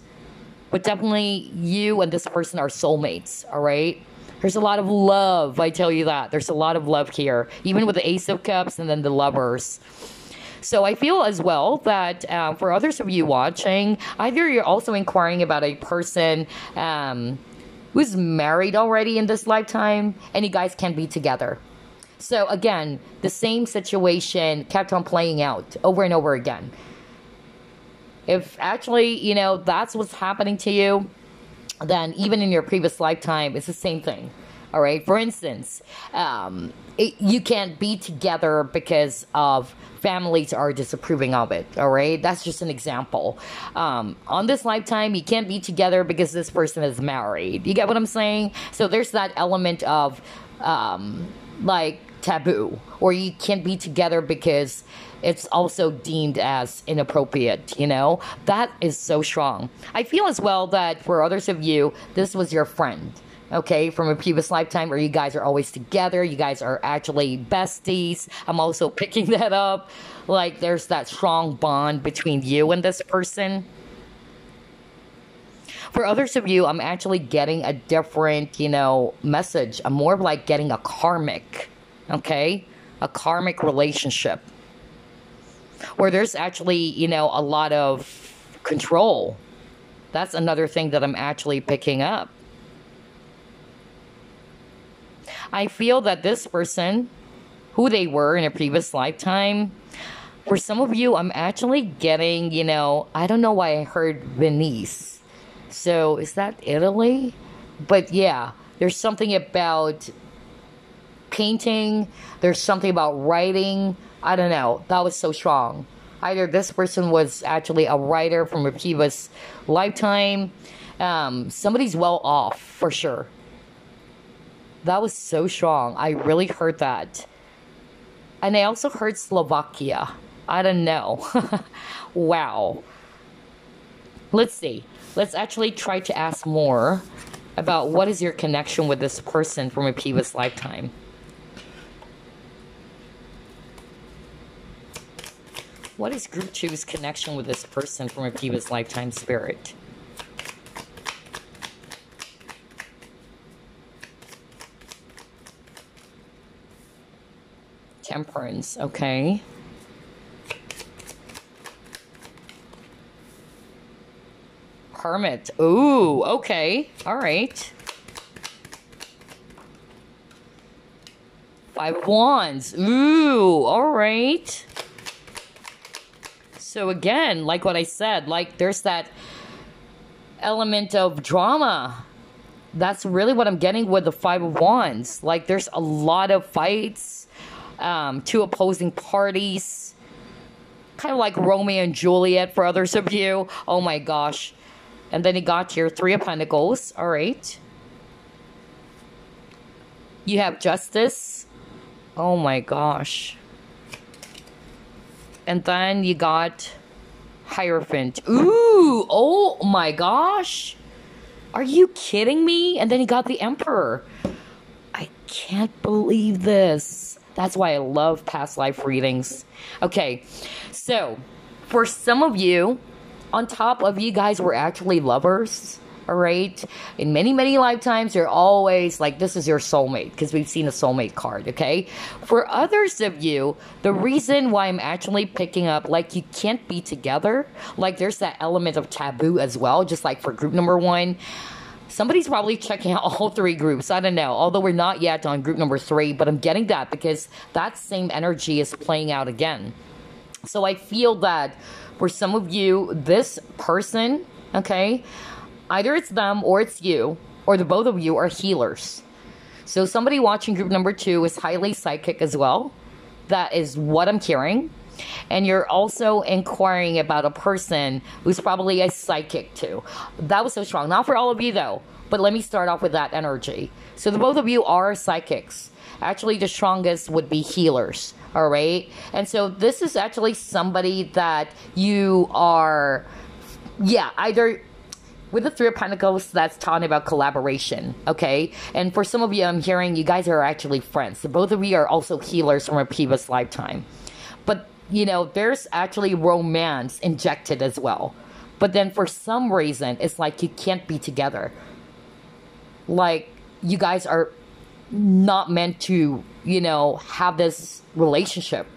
But definitely, you and this person are soulmates, all right? There's a lot of love, I tell you that. There's a lot of love here, even with the Ace of Cups and then the lovers. So I feel as well that uh, for others of you watching, either you're also inquiring about a person um, who's married already in this lifetime, and you guys can't be together. So again, the same situation kept on playing out over and over again. If actually, you know, that's what's happening to you, then even in your previous lifetime, it's the same thing. All right. For instance, um, it, you can't be together because of families are disapproving of it. All right. That's just an example. Um, on this lifetime, you can't be together because this person is married. You get what I'm saying? So there's that element of um, like taboo, or you can't be together because it's also deemed as inappropriate, you know? That is so strong. I feel as well that for others of you, this was your friend, okay, from a previous lifetime where you guys are always together, you guys are actually besties. I'm also picking that up. Like, there's that strong bond between you and this person. For others of you, I'm actually getting a different, you know, message. I'm more like getting a karmic, okay? A karmic relationship where there's actually, you know, a lot of control. That's another thing that I'm actually picking up. I feel that this person, who they were in a previous lifetime, for some of you, I'm actually getting, you know, I don't know why I heard Venice. So is that Italy? But yeah, there's something about painting, there's something about writing, I don't know. That was so strong. Either this person was actually a writer from a previous lifetime. Um, somebody's well off for sure. That was so strong. I really heard that. And I also heard Slovakia. I don't know. wow. Let's see. Let's actually try to ask more about what is your connection with this person from a previous lifetime. What is Group Two's connection with this person from a previous lifetime spirit? Temperance, okay. Hermit. Ooh, okay. All right. Five Wands. Ooh, all right. So again, like what I said, like there's that element of drama. That's really what I'm getting with the Five of Wands. Like there's a lot of fights, um, two opposing parties. Kind of like Romeo and Juliet for others of you. Oh my gosh. And then you got your Three of Pentacles. All right. You have Justice. Oh my gosh. And then you got Hierophant. Ooh, oh my gosh. Are you kidding me? And then you got the Emperor. I can't believe this. That's why I love past life readings. Okay, so for some of you, on top of you guys were actually lovers, all right? In many, many lifetimes, you're always like, this is your soulmate, because we've seen a soulmate card, okay? For others of you, the reason why I'm actually picking up, like, you can't be together, like, there's that element of taboo as well, just like for group number one. Somebody's probably checking out all three groups. I don't know. Although we're not yet on group number three, but I'm getting that because that same energy is playing out again. So I feel that for some of you, this person, okay, Either it's them or it's you, or the both of you are healers. So somebody watching group number two is highly psychic as well. That is what I'm hearing. And you're also inquiring about a person who's probably a psychic too. That was so strong. Not for all of you though, but let me start off with that energy. So the both of you are psychics. Actually, the strongest would be healers. All right. And so this is actually somebody that you are, yeah, either with the Three of Pentacles, that's talking about collaboration, okay? And for some of you, I'm hearing you guys are actually friends. So both of you are also healers from a previous lifetime. But, you know, there's actually romance injected as well. But then for some reason, it's like you can't be together. Like, you guys are not meant to, you know, have this relationship.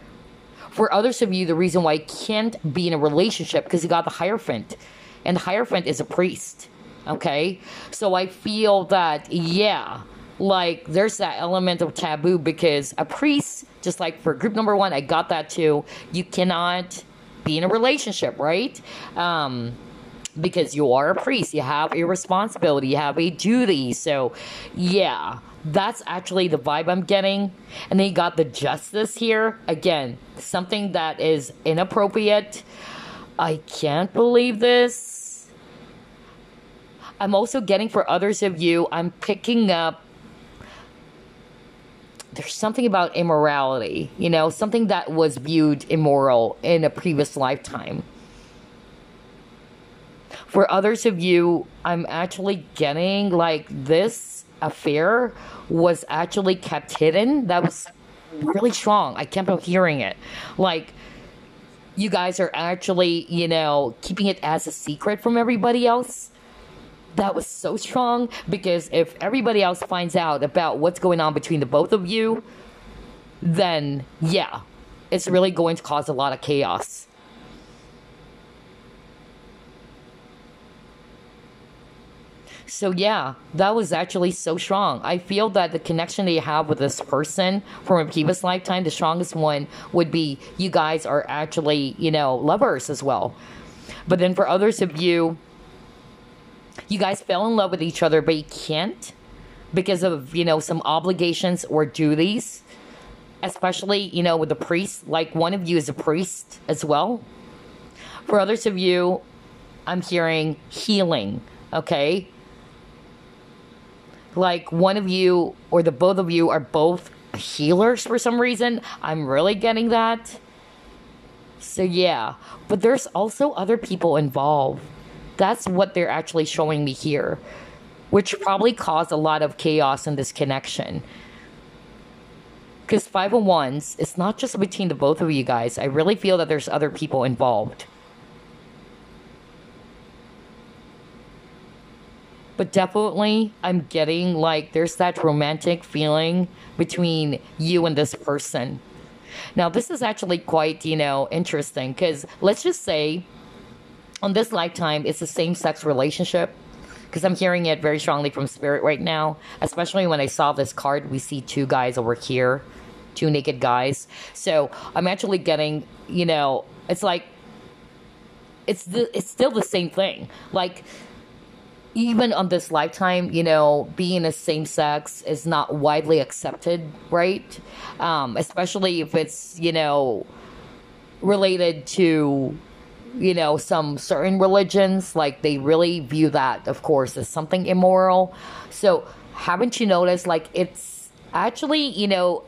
For others of you, the reason why you can't be in a relationship because you got the Hierophant and the Hierophant is a priest. Okay? So I feel that, yeah, like there's that element of taboo because a priest, just like for group number one, I got that too. You cannot be in a relationship, right? Um, because you are a priest, you have a responsibility, you have a duty. So, yeah, That's actually the vibe I'm getting. And then you got the justice here. Again, something that is inappropriate. I can't believe this. I'm also getting for others of you, I'm picking up there's something about immorality, you know, something that was viewed immoral in a previous lifetime. For others of you, I'm actually getting like this affair was actually kept hidden. That was really strong. I kept on hearing it. Like, you guys are actually, you know, keeping it as a secret from everybody else that was so strong because if everybody else finds out about what's going on between the both of you, then yeah, it's really going to cause a lot of chaos. So yeah, that was actually so strong. I feel that the connection that you have with this person from a previous lifetime, the strongest one would be you guys are actually, you know, lovers as well. But then for others of you, you guys fell in love with each other, but you can't because of, you know, some obligations or duties. Especially, you know, with the priest. Like one of you is a priest as well. For others of you, I'm hearing healing, okay? Like one of you or the both of you are both healers for some reason. I'm really getting that. So, yeah. But there's also other people involved that's what they're actually showing me here, which probably caused a lot of chaos in this connection. Because Five of Wands, it's not just between the both of you guys. I really feel that there's other people involved. But definitely, I'm getting like there's that romantic feeling between you and this person. Now, this is actually quite, you know, interesting because let's just say on this lifetime, it's the same sex relationship because I'm hearing it very strongly from spirit right now. Especially when I saw this card, we see two guys over here, two naked guys. So I'm actually getting, you know, it's like it's the it's still the same thing. Like even on this lifetime, you know, being a same sex is not widely accepted, right? Um, especially if it's you know related to you know, some certain religions, like they really view that, of course, as something immoral. So, haven't you noticed, like, it's actually, you know,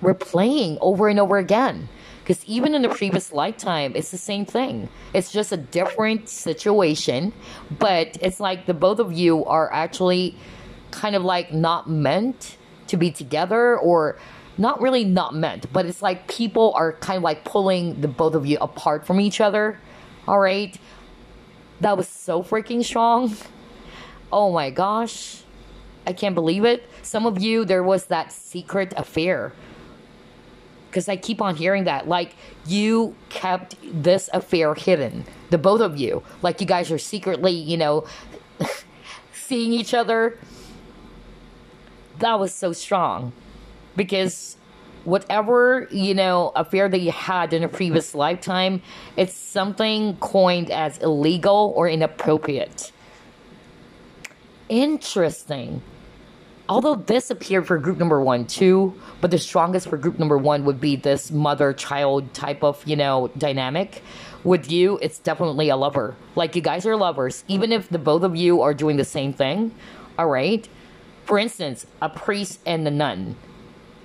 we're playing over and over again. Because even in the previous lifetime, it's the same thing. It's just a different situation, but it's like the both of you are actually kind of like not meant to be together or not really not meant, but it's like people are kind of like pulling the both of you apart from each other. All right. That was so freaking strong. Oh my gosh. I can't believe it. Some of you, there was that secret affair. Because I keep on hearing that. Like, you kept this affair hidden. The both of you. Like, you guys are secretly, you know, seeing each other. That was so strong because whatever you know affair that you had in a previous lifetime it's something coined as illegal or inappropriate. Interesting. Although this appeared for group number one too but the strongest for group number one would be this mother child type of you know dynamic. With you it's definitely a lover. Like you guys are lovers. Even if the both of you are doing the same thing all right? For instance a priest and a nun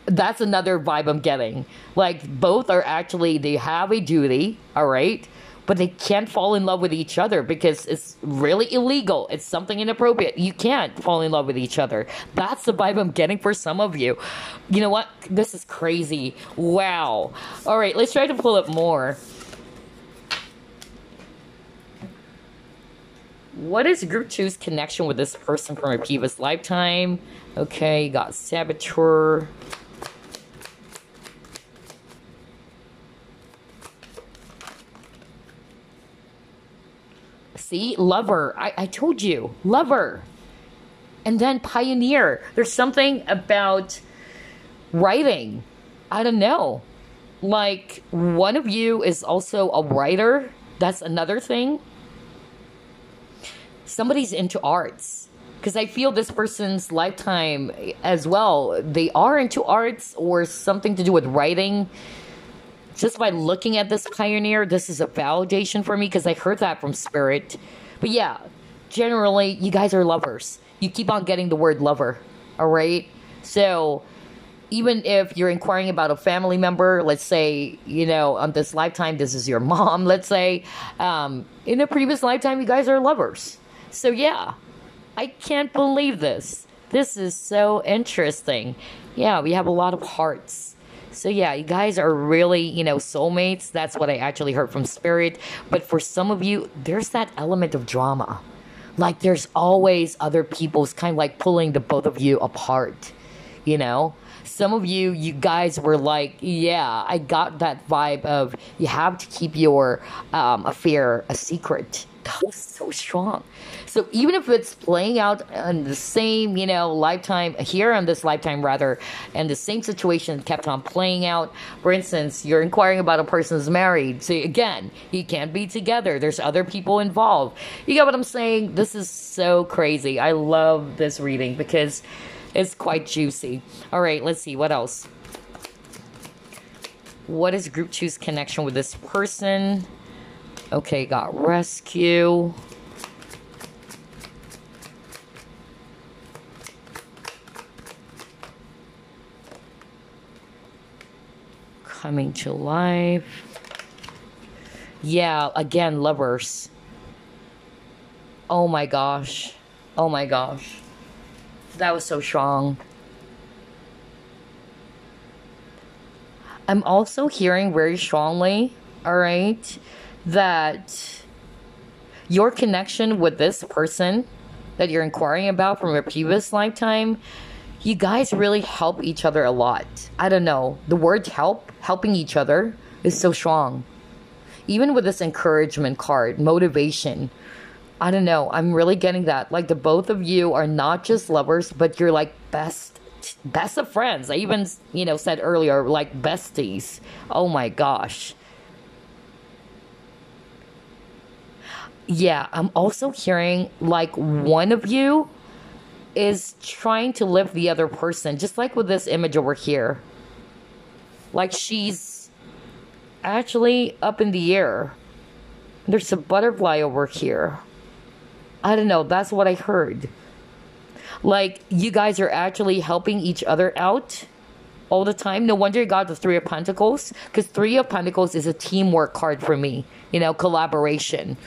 that's another vibe I'm getting. Like both are actually they have a duty, all right, but they can't fall in love with each other because it's really illegal. It's something inappropriate. You can't fall in love with each other. That's the vibe I'm getting for some of you. You know what? This is crazy. Wow. All right, let's try to pull up more. What is Group two's connection with this person from a previous lifetime? Okay, got Saboteur. See, lover. I, I told you, lover. And then pioneer. There's something about writing. I don't know. Like, one of you is also a writer. That's another thing. Somebody's into arts. because I feel this person's lifetime as well. They are into arts or something to do with writing. Just by looking at this pioneer, this is a validation for me because I heard that from spirit. But yeah, generally, you guys are lovers. You keep on getting the word lover, all right? So even if you're inquiring about a family member, let's say, you know, on this lifetime, this is your mom, let's say, um, in a previous lifetime, you guys are lovers. So, yeah, I can't believe this. This is so interesting. Yeah, we have a lot of hearts. So, yeah, you guys are really, you know, soulmates. That's what I actually heard from Spirit. But for some of you, there's that element of drama. Like, there's always other people's kind of like pulling the both of you apart, you know? some of you, you guys were like, yeah, I got that vibe of you have to keep your um, affair a secret. Was so strong. So even if it's playing out in the same, you know, lifetime, here on this lifetime rather, and the same situation kept on playing out. For instance, you're inquiring about a person who's married. So again, he can't be together. There's other people involved. You get what I'm saying? This is so crazy. I love this reading because it's quite juicy. All right, let's see. What else? What is group two's connection with this person? Okay, got rescue. Coming to life. Yeah, again, lovers. Oh my gosh. Oh my gosh. That was so strong. I'm also hearing very strongly, all right, that your connection with this person that you're inquiring about from a previous lifetime, you guys really help each other a lot. I don't know. The word help, helping each other, is so strong. Even with this encouragement card, motivation, I don't know. I'm really getting that. Like the both of you are not just lovers, but you're like best best of friends. I even, you know, said earlier like besties. Oh my gosh. Yeah, I'm also hearing like one of you is trying to lift the other person, just like with this image over here. Like she's actually up in the air. There's a butterfly over here. I don't know. That's what I heard. Like, you guys are actually helping each other out all the time. No wonder you got the Three of Pentacles, because Three of Pentacles is a teamwork card for me. You know, collaboration,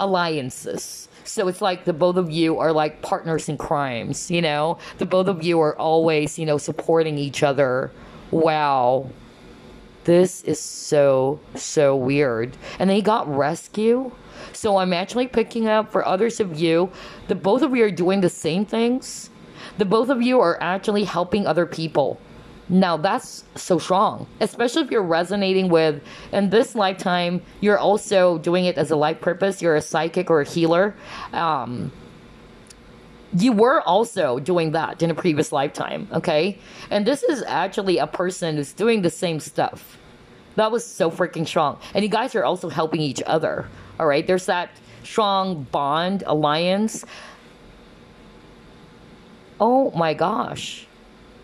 alliances. So it's like the both of you are like partners in crimes, you know? The both of you are always, you know, supporting each other. Wow. This is so, so weird. And then he got rescue. So I'm actually picking up for others of you, the both of you are doing the same things. The both of you are actually helping other people. Now that's so strong, especially if you're resonating with, in this lifetime, you're also doing it as a life purpose. You're a psychic or a healer. Um, you were also doing that in a previous lifetime, okay? And this is actually a person who's doing the same stuff. That was so freaking strong. And you guys are also helping each other. All right, there's that strong bond, alliance. Oh my gosh.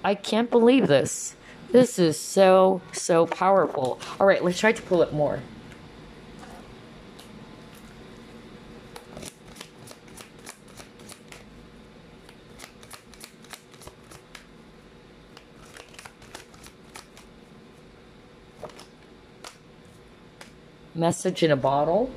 I can't believe this. This is so, so powerful. All right, let's try to pull it more. Message in a bottle.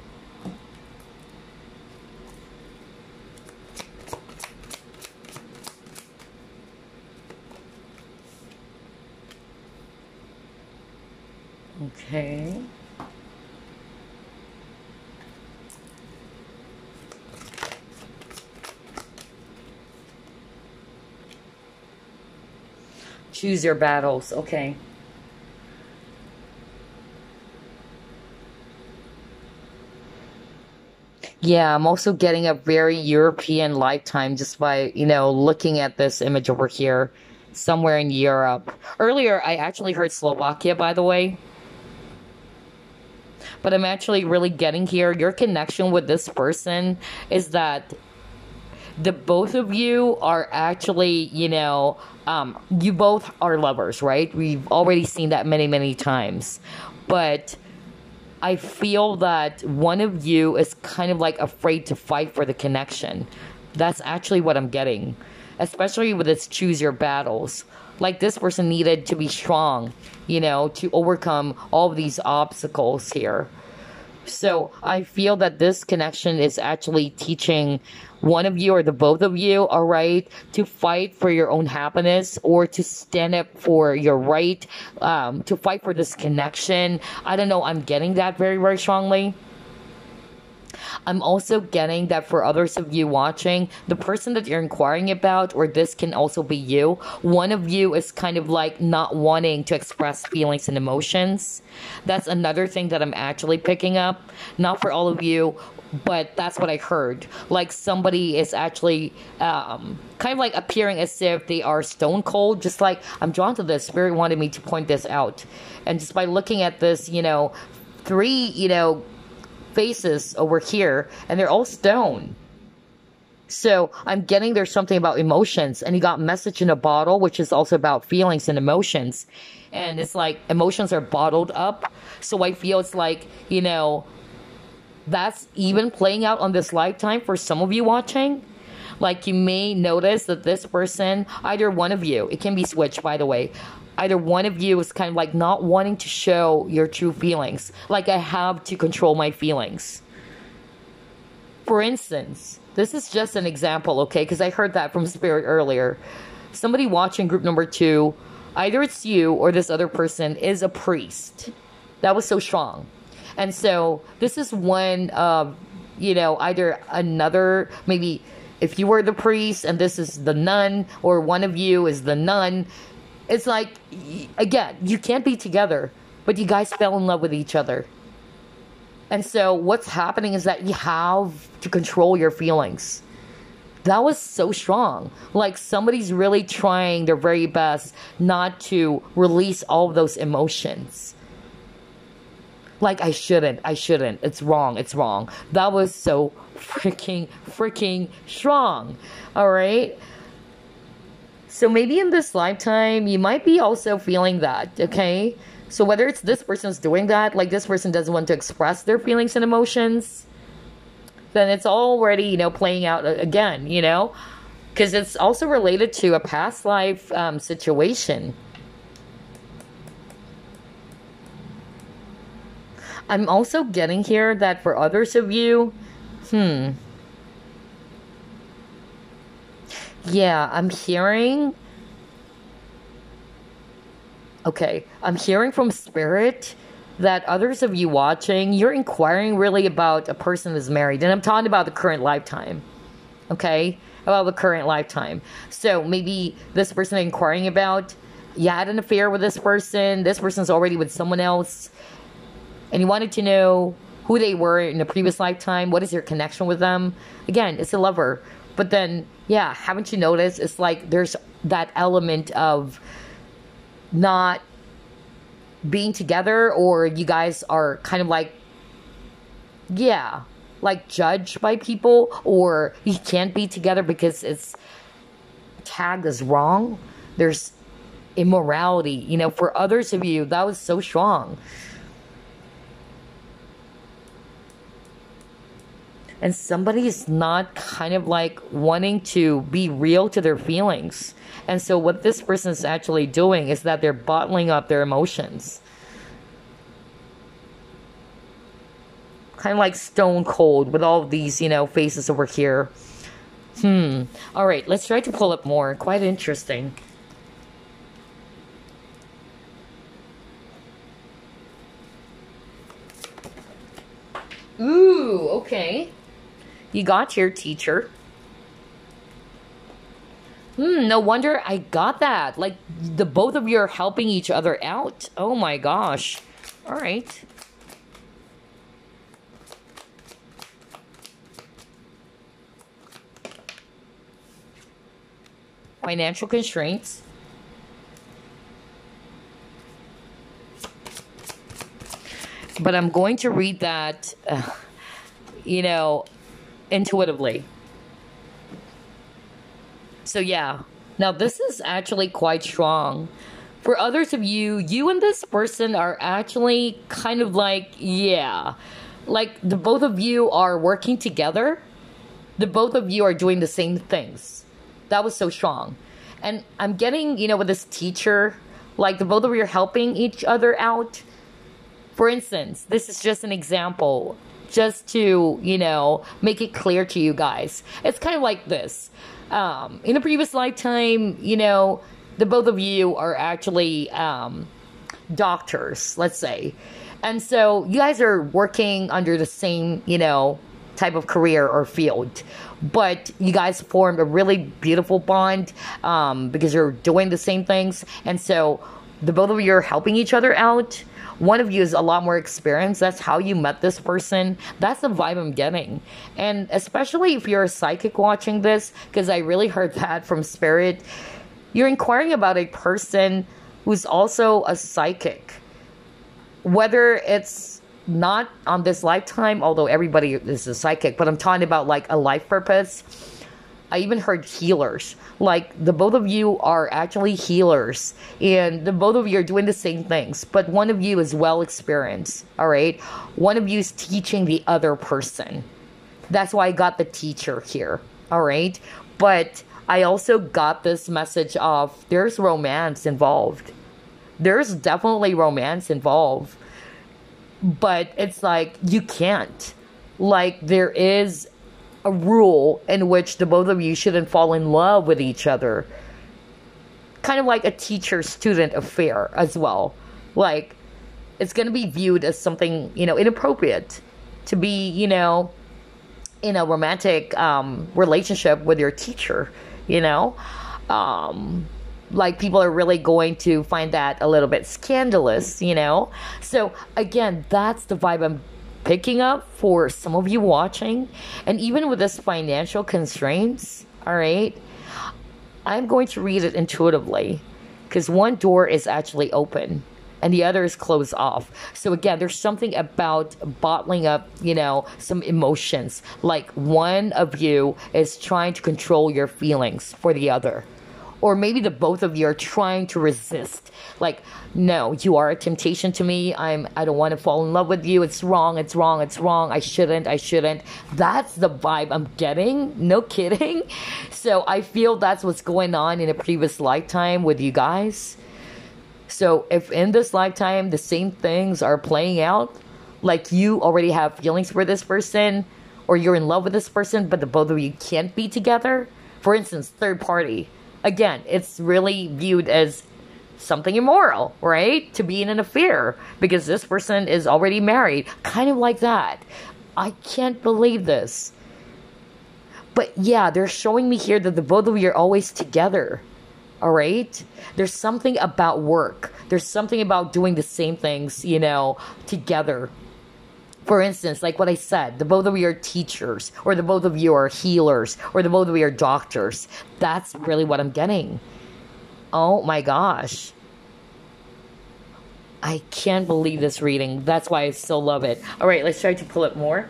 Okay. Choose your battles. Okay. Yeah, I'm also getting a very European lifetime just by, you know, looking at this image over here somewhere in Europe. Earlier, I actually heard Slovakia, by the way. But I'm actually really getting here. Your connection with this person is that the both of you are actually, you know, um, you both are lovers, right? We've already seen that many, many times. But I feel that one of you is kind of like afraid to fight for the connection. That's actually what I'm getting, especially with this choose your battles. Like this person needed to be strong, you know, to overcome all these obstacles here. So I feel that this connection is actually teaching one of you or the both of you, all right, to fight for your own happiness or to stand up for your right, um, to fight for this connection. I don't know. I'm getting that very, very strongly. I'm also getting that for others of you watching, the person that you're inquiring about, or this can also be you, one of you is kind of like not wanting to express feelings and emotions. That's another thing that I'm actually picking up. Not for all of you, but that's what I heard. Like somebody is actually um, kind of like appearing as if they are stone cold. Just like I'm drawn to this. Spirit wanted me to point this out, and just by looking at this, you know, three, you know, faces over here, and they're all stone. So I'm getting there's something about emotions, and you got message in a bottle, which is also about feelings and emotions. And it's like emotions are bottled up. So I feel it's like, you know, that's even playing out on this lifetime for some of you watching. Like you may notice that this person, either one of you, it can be switched by the way, either one of you is kind of like not wanting to show your true feelings. Like I have to control my feelings. For instance, this is just an example, okay? Because I heard that from Spirit earlier. Somebody watching group number two, either it's you or this other person, is a priest. That was so strong. And so this is when, uh, you know, either another, maybe if you were the priest and this is the nun, or one of you is the nun, it's like, again, you can't be together, but you guys fell in love with each other. And so what's happening is that you have to control your feelings. That was so strong. Like somebody's really trying their very best not to release all of those emotions. Like I shouldn't, I shouldn't. It's wrong, it's wrong. That was so freaking, freaking strong. All right. So maybe in this lifetime, you might be also feeling that, okay? So whether it's this person's doing that, like this person doesn't want to express their feelings and emotions, then it's already, you know, playing out again, you know? Because it's also related to a past life um, situation. I'm also getting here that for others of you, hmm, Yeah, I'm hearing. Okay, I'm hearing from spirit that others of you watching, you're inquiring really about a person who's married, and I'm talking about the current lifetime. Okay, about the current lifetime. So maybe this person inquiring about, you had an affair with this person, this person's already with someone else, and you wanted to know who they were in a previous lifetime, what is your connection with them. Again, it's a lover. But then, yeah, haven't you noticed? It's like there's that element of not being together, or you guys are kind of like, yeah, like judged by people, or you can't be together because it's tagged as wrong. There's immorality, you know, for others of you, that was so strong. And somebody is not kind of like wanting to be real to their feelings. And so, what this person is actually doing is that they're bottling up their emotions. Kind of like stone cold with all these, you know, faces over here. Hmm. All right, let's try to pull up more. Quite interesting. Ooh, okay. You got your teacher. Hmm, no wonder I got that. Like, the both of you are helping each other out. Oh my gosh. All right. Financial constraints. But I'm going to read that, uh, you know, intuitively. So, yeah. Now, this is actually quite strong. For others of you, you and this person are actually kind of like, yeah, like the both of you are working together. The both of you are doing the same things. That was so strong. And I'm getting, you know, with this teacher, like the both of you are helping each other out. For instance, this is just an example, just to, you know, make it clear to you guys. It's kind of like this. Um, in a previous lifetime, you know, the both of you are actually um, doctors, let's say. And so you guys are working under the same, you know, type of career or field. But you guys formed a really beautiful bond um, because you're doing the same things. And so the both of you are helping each other out. One of you is a lot more experienced. That's how you met this person. That's the vibe I'm getting. And especially if you're a psychic watching this, because I really heard that from Spirit, you're inquiring about a person who's also a psychic. Whether it's not on this lifetime, although everybody is a psychic, but I'm talking about like a life purpose. I even heard healers. Like the both of you are actually healers, and the both of you are doing the same things, but one of you is well experienced. All right, one of you is teaching the other person. That's why I got the teacher here. All right, but I also got this message of there's romance involved. There's definitely romance involved but it's like you can't. Like there is a rule in which the both of you shouldn't fall in love with each other. Kind of like a teacher student affair as well. Like it's going to be viewed as something, you know, inappropriate to be, you know, in a romantic um, relationship with your teacher, you know? Um, like people are really going to find that a little bit scandalous, you know? So again, that's the vibe I'm picking up for some of you watching. And even with this financial constraints, all right, I'm going to read it intuitively because one door is actually open and the other is closed off. So again, there's something about bottling up, you know, some emotions. Like one of you is trying to control your feelings for the other or maybe the both of you are trying to resist. Like no you are a temptation to me. I'm i don't want to fall in love with you. It's wrong it's wrong it's wrong. I shouldn't i shouldn't. That's the vibe i'm getting. No kidding. So i feel that's what's going on in a previous lifetime with you guys. So if in this lifetime the same things are playing out like you already have feelings for this person or you're in love with this person but the both of you can't be together. For instance third party again, it's really viewed as something immoral, right? To be in an affair because this person is already married. Kind of like that. I can't believe this. But yeah, they're showing me here that the both of you are always together. All right? There's something about work. There's something about doing the same things, you know, together for instance, like what I said, the both of you are teachers, or the both of you are healers, or the both of you are doctors. That's really what I'm getting. Oh my gosh. I can't believe this reading. That's why I still love it. All right, let's try to pull it more.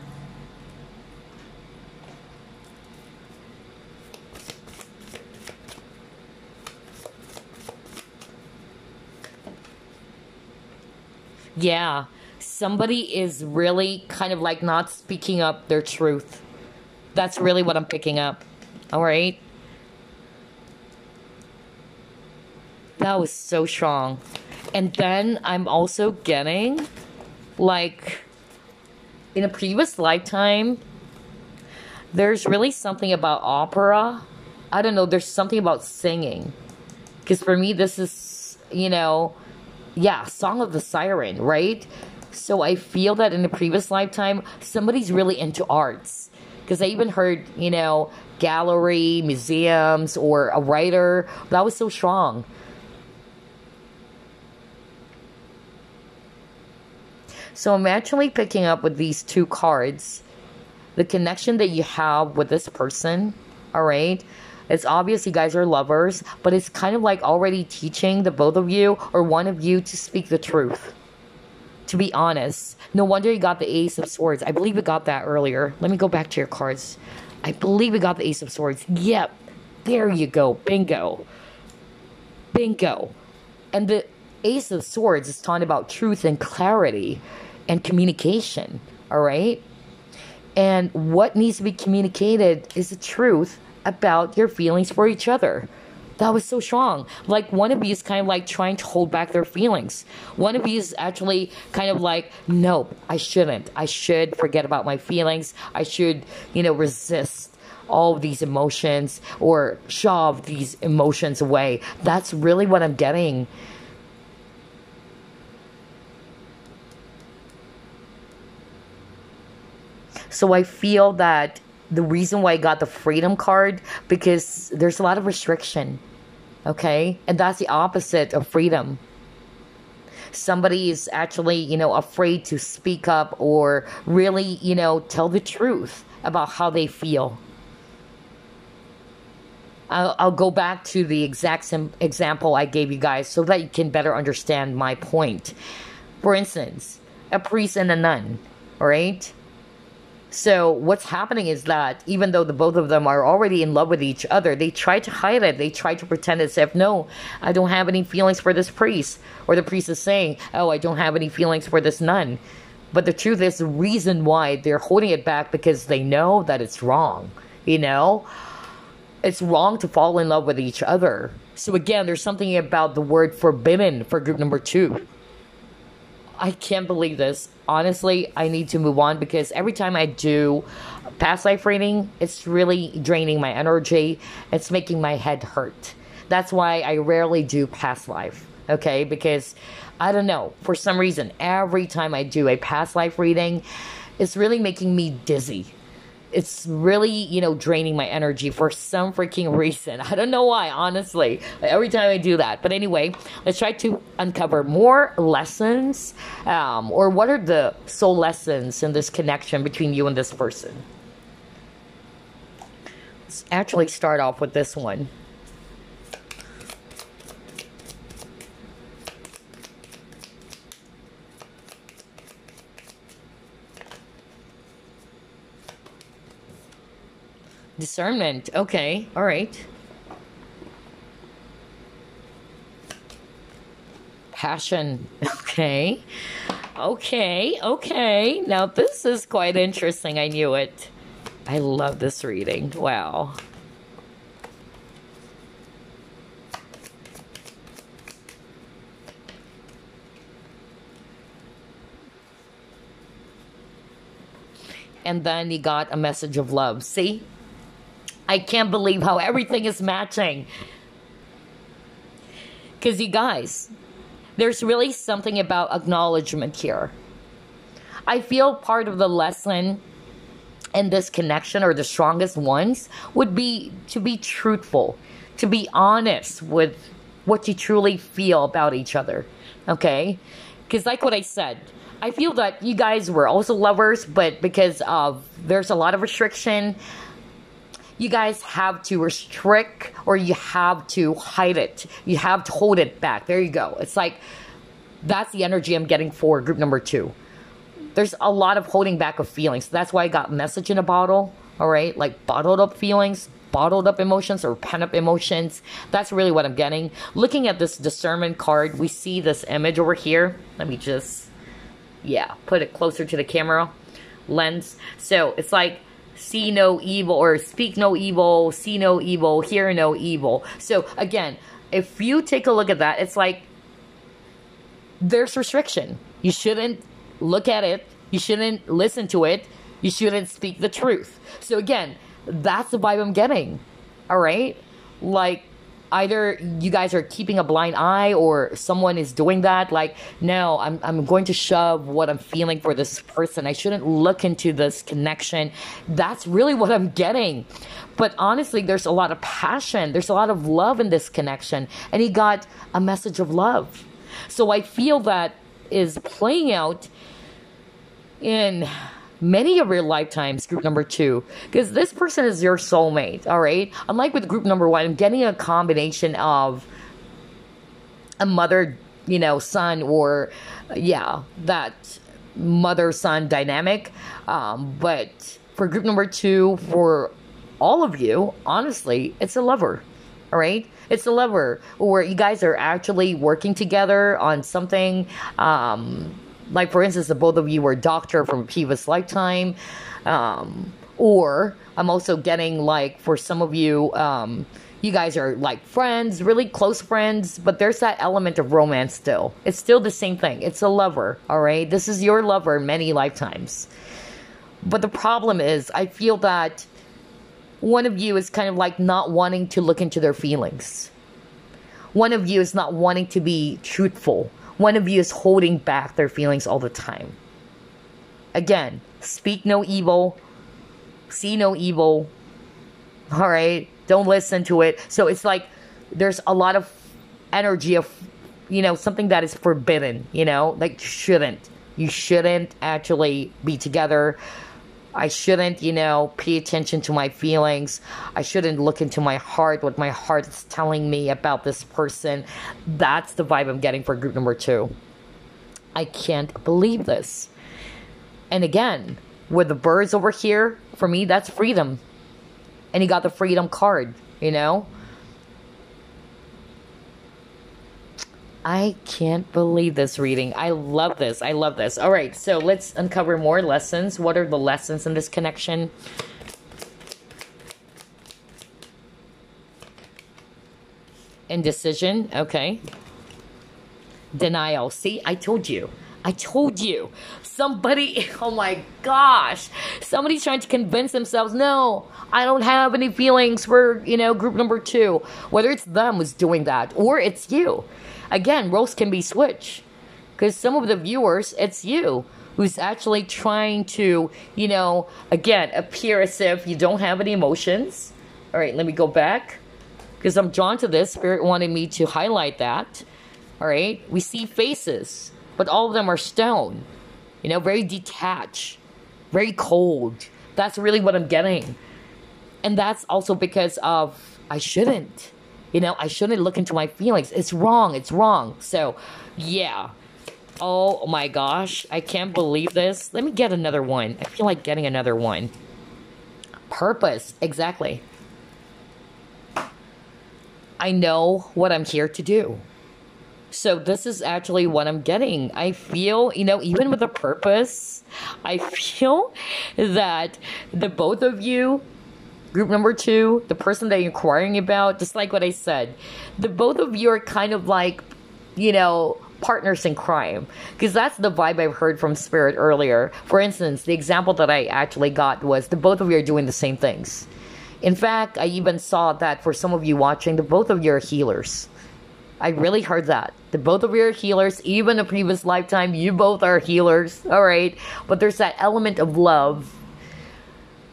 Yeah somebody is really kind of like not speaking up their truth. That's really what I'm picking up. All right. That was so strong. And then I'm also getting like in a previous lifetime there's really something about opera. I don't know, there's something about singing. Cuz for me this is, you know, yeah, Song of the Siren, right? So I feel that in the previous lifetime, somebody's really into arts. Because I even heard, you know, gallery, museums, or a writer. That was so strong. So I'm actually picking up with these two cards the connection that you have with this person, all right? It's obvious you guys are lovers, but it's kind of like already teaching the both of you or one of you to speak the truth to be honest. No wonder you got the Ace of Swords. I believe we got that earlier. Let me go back to your cards. I believe we got the Ace of Swords. Yep. There you go. Bingo. Bingo. And the Ace of Swords is talking about truth and clarity and communication. All right? And what needs to be communicated is the truth about your feelings for each other. That was so strong. Like you is kind of like trying to hold back their feelings. You is actually kind of like, no, I shouldn't. I should forget about my feelings. I should, you know, resist all of these emotions or shove these emotions away. That's really what I'm getting. So I feel that the reason why I got the freedom card because there's a lot of restriction. Okay? And that's the opposite of freedom. Somebody is actually, you know, afraid to speak up or really, you know, tell the truth about how they feel. I'll, I'll go back to the exact same example I gave you guys so that you can better understand my point. For instance, a priest and a nun, right? So what's happening is that even though the both of them are already in love with each other, they try to hide it. They try to pretend as if no, I don't have any feelings for this priest, or the priest is saying, oh, I don't have any feelings for this nun. But the truth is, the reason why they're holding it back because they know that it's wrong. You know, it's wrong to fall in love with each other. So again, there's something about the word forbidden for group number two. I can't believe this. Honestly, I need to move on because every time I do past life reading, it's really draining my energy. It's making my head hurt. That's why I rarely do past life. Okay, because I don't know, for some reason, every time I do a past life reading, it's really making me dizzy it's really, you know, draining my energy for some freaking reason. I don't know why, honestly. Every time I do that. But anyway, let's try to uncover more lessons um, or what are the soul lessons in this connection between you and this person. Let's actually start off with this one. Discernment. Okay. All right. Passion. Okay. Okay. Okay. Now, this is quite interesting. I knew it. I love this reading. Wow. and then he got a message of love. See? I can't believe how everything is matching. Because, you guys, there's really something about acknowledgement here. I feel part of the lesson in this connection, or the strongest ones, would be to be truthful, to be honest with what you truly feel about each other. Okay? Because, like what I said, I feel that you guys were also lovers, but because of there's a lot of restriction, you guys have to restrict or you have to hide it. You have to hold it back. There you go. It's like that's the energy I'm getting for group number two. There's a lot of holding back of feelings. That's why I got message in a bottle. All right, like bottled up feelings, bottled up emotions or pent up emotions. That's really what I'm getting. Looking at this discernment card, we see this image over here. Let me just, yeah, put it closer to the camera lens. So it's like see no evil or speak no evil, see no evil, hear no evil. So again, if you take a look at that, it's like there's restriction. You shouldn't look at it. You shouldn't listen to it. You shouldn't speak the truth. So again, that's the vibe I'm getting. All right? Like either you guys are keeping a blind eye or someone is doing that like no I'm, I'm going to shove what i'm feeling for this person. I shouldn't look into this connection. That's really what i'm getting. But honestly there's a lot of passion. There's a lot of love in this connection. And he got a message of love. So i feel that is playing out in many of your lifetimes, group number two, because this person is your soulmate, all right? Unlike with group number one, I'm getting a combination of a mother, you know, son, or yeah, that mother son dynamic. Um, but for group number two, for all of you, honestly, it's a lover. All right? It's a lover where you guys are actually working together on something. Um, like, for instance, the both of you were doctor from previous lifetime. Um, or I'm also getting, like, for some of you, um, you guys are like friends, really close friends, but there's that element of romance still. It's still the same thing. It's a lover, all right? This is your lover many lifetimes. But the problem is, I feel that one of you is kind of like not wanting to look into their feelings. One of you is not wanting to be truthful. One of you is holding back their feelings all the time. Again, speak no evil, see no evil. All right? Don't listen to it. So it's like there's a lot of energy of, you know, something that is forbidden, you know, like shouldn't. You shouldn't actually be together. I shouldn't, you know, pay attention to my feelings. I shouldn't look into my heart, what my heart is telling me about this person. That's the vibe I'm getting for group number two. I can't believe this. And again, with the birds over here, for me, that's freedom. And he got the freedom card, you know? I can't believe this reading. I love this. I love this. All right, so let's uncover more lessons. What are the lessons in this connection? Indecision. Okay. Denial. See, I told you. I told you. Somebody, oh my gosh. Somebody's trying to convince themselves, no, I don't have any feelings for, you know, group number two. Whether it's them who's doing that or it's you again, roles can be switched. Because some of the viewers, it's you who's actually trying to, you know, again, appear as if you don't have any emotions. All right, let me go back. Because I'm drawn to this. Spirit wanted me to highlight that. All right, we see faces, but all of them are stone. You know, very detached, very cold. That's really what I'm getting. And that's also because of I shouldn't. You know, I shouldn't look into my feelings. It's wrong. It's wrong. So, yeah. Oh my gosh. I can't believe this. Let me get another one. I feel like getting another one. Purpose. Exactly. I know what I'm here to do. So this is actually what I'm getting. I feel, you know, even with a purpose, I feel that the both of you Group number two, the person that you're inquiring about, just like what I said, the both of you are kind of like, you know, partners in crime because that's the vibe I've heard from Spirit earlier. For instance, the example that I actually got was the both of you are doing the same things. In fact, I even saw that for some of you watching, the both of you are healers. I really heard that. The both of you are healers. Even a previous lifetime, you both are healers. All right. But there's that element of love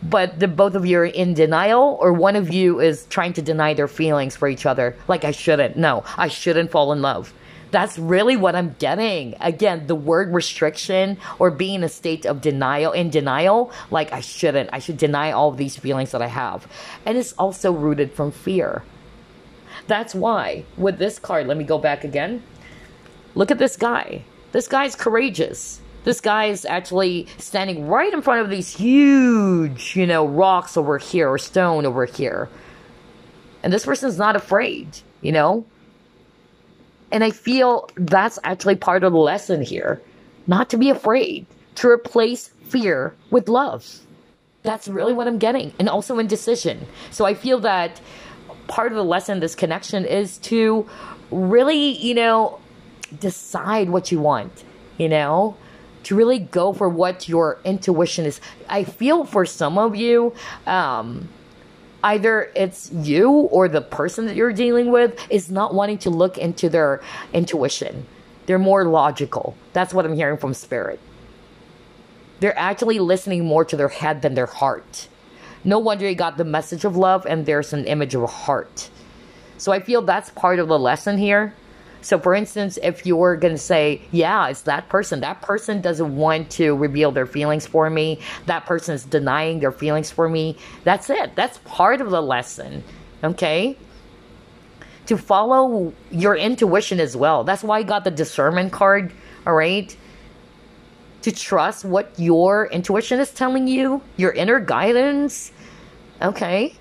but the both of you are in denial or one of you is trying to deny their feelings for each other. Like i shouldn't. No i shouldn't fall in love. That's really what i'm getting. Again the word restriction or being in a state of denial in denial like i shouldn't. I should deny all these feelings that i have. And it's also rooted from fear. That's why with this card let me go back again. Look at this guy. This guy's courageous this guy is actually standing right in front of these huge, you know, rocks over here or stone over here. And this person's not afraid, you know? And I feel that's actually part of the lesson here. Not to be afraid, to replace fear with love. That's really what I'm getting. And also indecision. So I feel that part of the lesson, this connection, is to really, you know, decide what you want, you know? To really go for what your intuition is. I feel for some of you, um, either it's you or the person that you're dealing with is not wanting to look into their intuition. They're more logical. That's what I'm hearing from spirit. They're actually listening more to their head than their heart. No wonder you got the message of love and there's an image of a heart. So I feel that's part of the lesson here so, for instance, if you're going to say, yeah, it's that person, that person doesn't want to reveal their feelings for me, that person is denying their feelings for me, that's it. That's part of the lesson. Okay? To follow your intuition as well. That's why I got the discernment card. All right? To trust what your intuition is telling you, your inner guidance. Okay?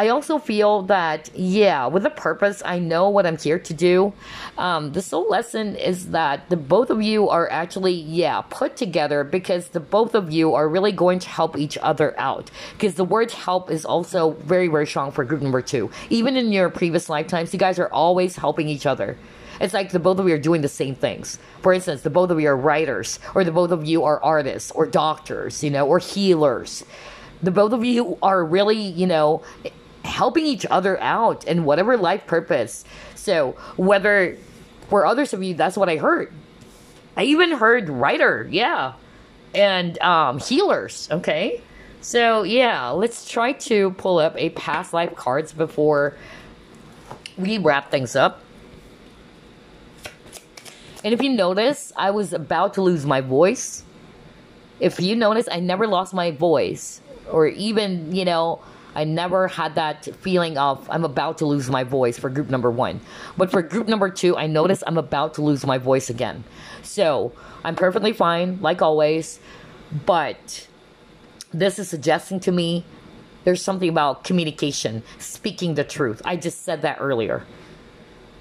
I also feel that, yeah, with a purpose, I know what I'm here to do. Um, the soul lesson is that the both of you are actually, yeah, put together because the both of you are really going to help each other out. Because the word help is also very, very strong for group number two. Even in your previous lifetimes, you guys are always helping each other. It's like the both of you are doing the same things. For instance, the both of you are writers, or the both of you are artists, or doctors, you know, or healers. The both of you are really, you know, helping each other out in whatever life purpose. So, whether for others of you, that's what I heard. I even heard writer, yeah, and um, healers, okay? So, yeah, let's try to pull up a past life cards before we wrap things up. And if you notice, I was about to lose my voice. If you notice, I never lost my voice. Or even, you know, I never had that feeling of I'm about to lose my voice for group number one. But for group number two, I notice I'm about to lose my voice again. So I'm perfectly fine, like always. But this is suggesting to me there's something about communication, speaking the truth. I just said that earlier.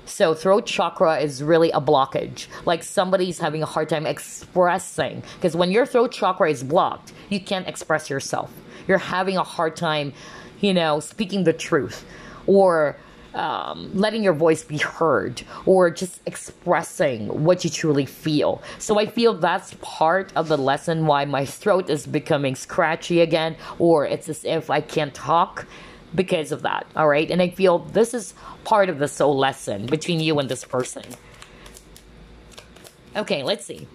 So throat chakra is really a blockage. Like somebody's having a hard time expressing. Because when your throat chakra is blocked, you can't express yourself. You're having a hard time, you know, speaking the truth or um, letting your voice be heard or just expressing what you truly feel. So I feel that's part of the lesson why my throat is becoming scratchy again or it's as if I can't talk because of that. All right. And I feel this is part of the soul lesson between you and this person. Okay, let's see.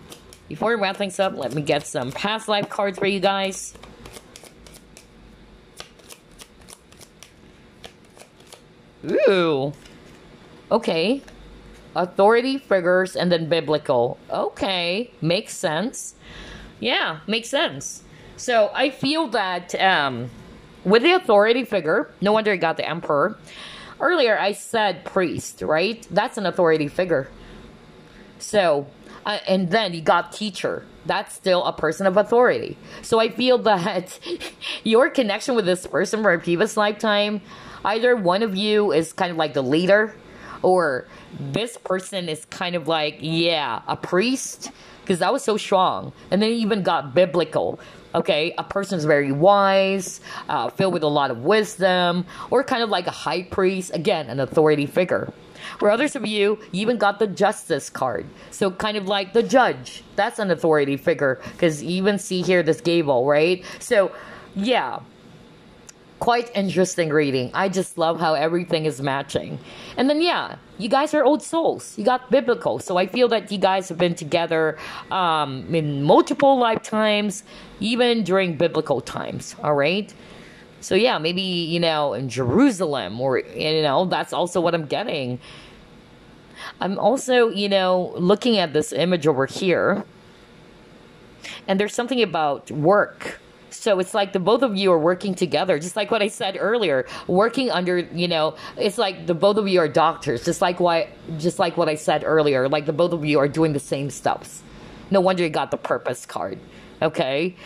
Before we wrap things up, let me get some past life cards for you guys. Ooh. Okay. Authority figures and then biblical. Okay. Makes sense. Yeah, makes sense. So I feel that um, with the authority figure, no wonder I got the emperor. Earlier I said priest, right? That's an authority figure. So, uh, and then you got teacher. That's still a person of authority. So I feel that your connection with this person from a previous lifetime, either one of you is kind of like the leader, or this person is kind of like, yeah, a priest, because that was so strong. And then even got biblical Okay, a person is very wise, uh, filled with a lot of wisdom, or kind of like a high priest, again, an authority figure. For others of you, you even got the justice card. So kind of like the judge. That's an authority figure because you even see here this gable, right? So yeah, quite interesting reading. I just love how everything is matching. And then, yeah, you guys are old souls. You got biblical. So I feel that you guys have been together um, in multiple lifetimes, even during biblical times. All right. So yeah, maybe, you know, in Jerusalem or, you know, that's also what I'm getting. I'm also, you know, looking at this image over here. And there's something about work so it's like the both of you are working together, just like what I said earlier, working under, you know, it's like the both of you are doctors, just like what, just like what I said earlier, like the both of you are doing the same stuffs. No wonder you got the purpose card. Okay?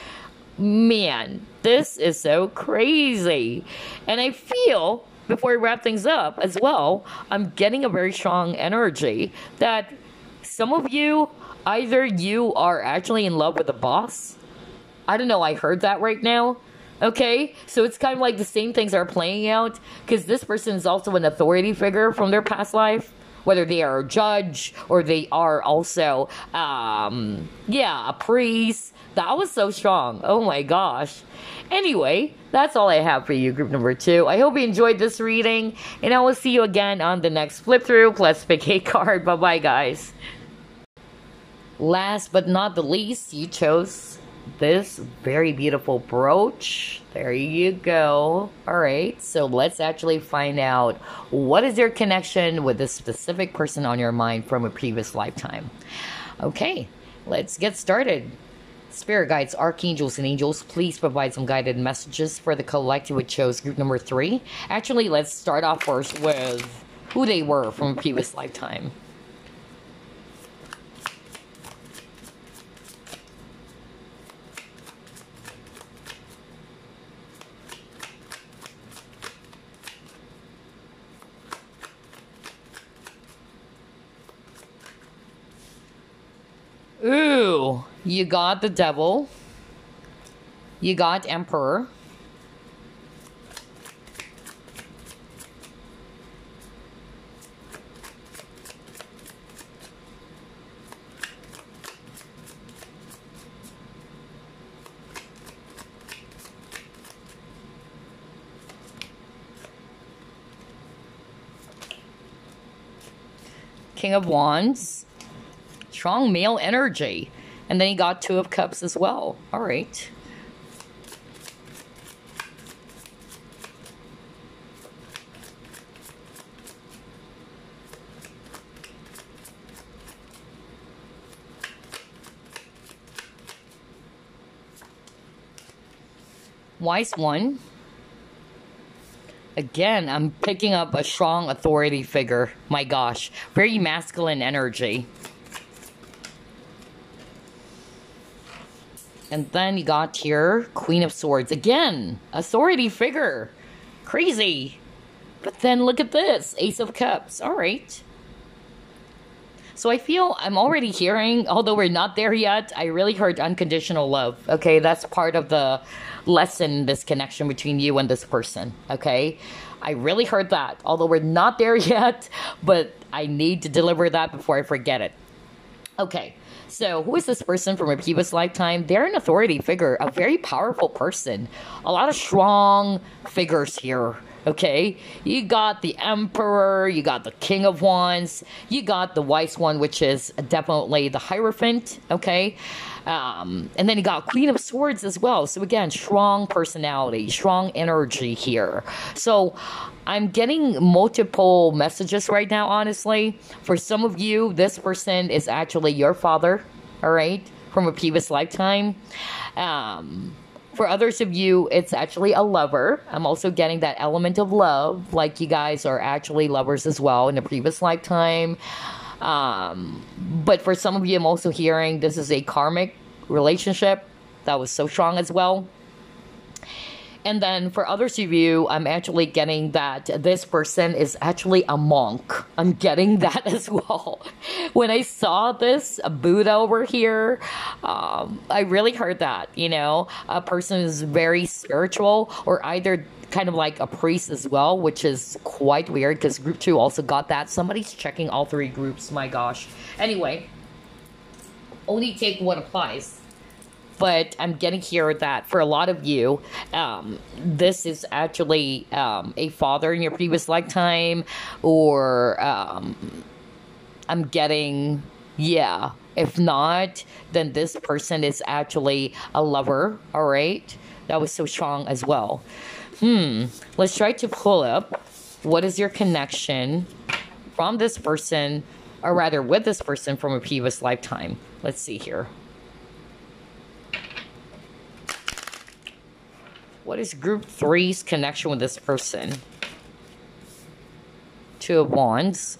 Man, this is so crazy. And I feel before we wrap things up as well, I'm getting a very strong energy that some of you, either you are actually in love with the boss I don't know, I heard that right now. Okay, so it's kind of like the same things are playing out because this person is also an authority figure from their past life, whether they are a judge or they are also, um, yeah, a priest. That was so strong. Oh my gosh. Anyway, that's all I have for you, group number two. I hope you enjoyed this reading, and I will see you again on the next flip through plus pick a card. Bye bye, guys. Last but not the least, you chose this very beautiful brooch. There you go. All right, so let's actually find out what is your connection with this specific person on your mind from a previous lifetime. Okay, let's get started. Spirit guides, archangels, and angels, please provide some guided messages for the collective which chose group number three. Actually, let's start off first with who they were from a previous lifetime. Ooh, you got the devil. You got emperor. King of Wands. Strong male energy. And then he got Two of Cups as well. All right. Wise one. Again, I'm picking up a strong authority figure. My gosh. Very masculine energy. And then you got here, Queen of Swords. Again, authority figure. Crazy. But then look at this, Ace of Cups. All right. So I feel I'm already hearing, although we're not there yet, I really heard unconditional love. Okay, that's part of the lesson, this connection between you and this person. Okay. I really heard that, although we're not there yet, but I need to deliver that before I forget it. Okay. So, who is this person from a previous lifetime? They're an authority figure, a very powerful person. A lot of strong figures here Okay, you got the Emperor, you got the King of Wands, you got the Wise One, which is definitely the Hierophant. Okay, um, and then you got Queen of Swords as well. So again, strong personality, strong energy here. So I'm getting multiple messages right now. Honestly, for some of you, this person is actually your father. All right, from a previous lifetime. Um, for others of you, it's actually a lover. I'm also getting that element of love, like you guys are actually lovers as well in a previous lifetime. Um, but for some of you, I'm also hearing this is a karmic relationship that was so strong as well. And then for others of you, I'm actually getting that this person is actually a monk. I'm getting that as well. when I saw this Buddha over here, um, I really heard that, you know, a person is very spiritual or either kind of like a priest as well, which is quite weird because group two also got that. Somebody's checking all three groups. My gosh. Anyway, only take what applies but I'm getting here that for a lot of you, um, this is actually um, a father in your previous lifetime, or um, I'm getting, yeah. If not, then this person is actually a lover, all right? That was so strong as well. Hmm, let's try to pull up what is your connection from this person, or rather with this person from a previous lifetime. Let's see here. What is group three's connection with this person? Two of Wands.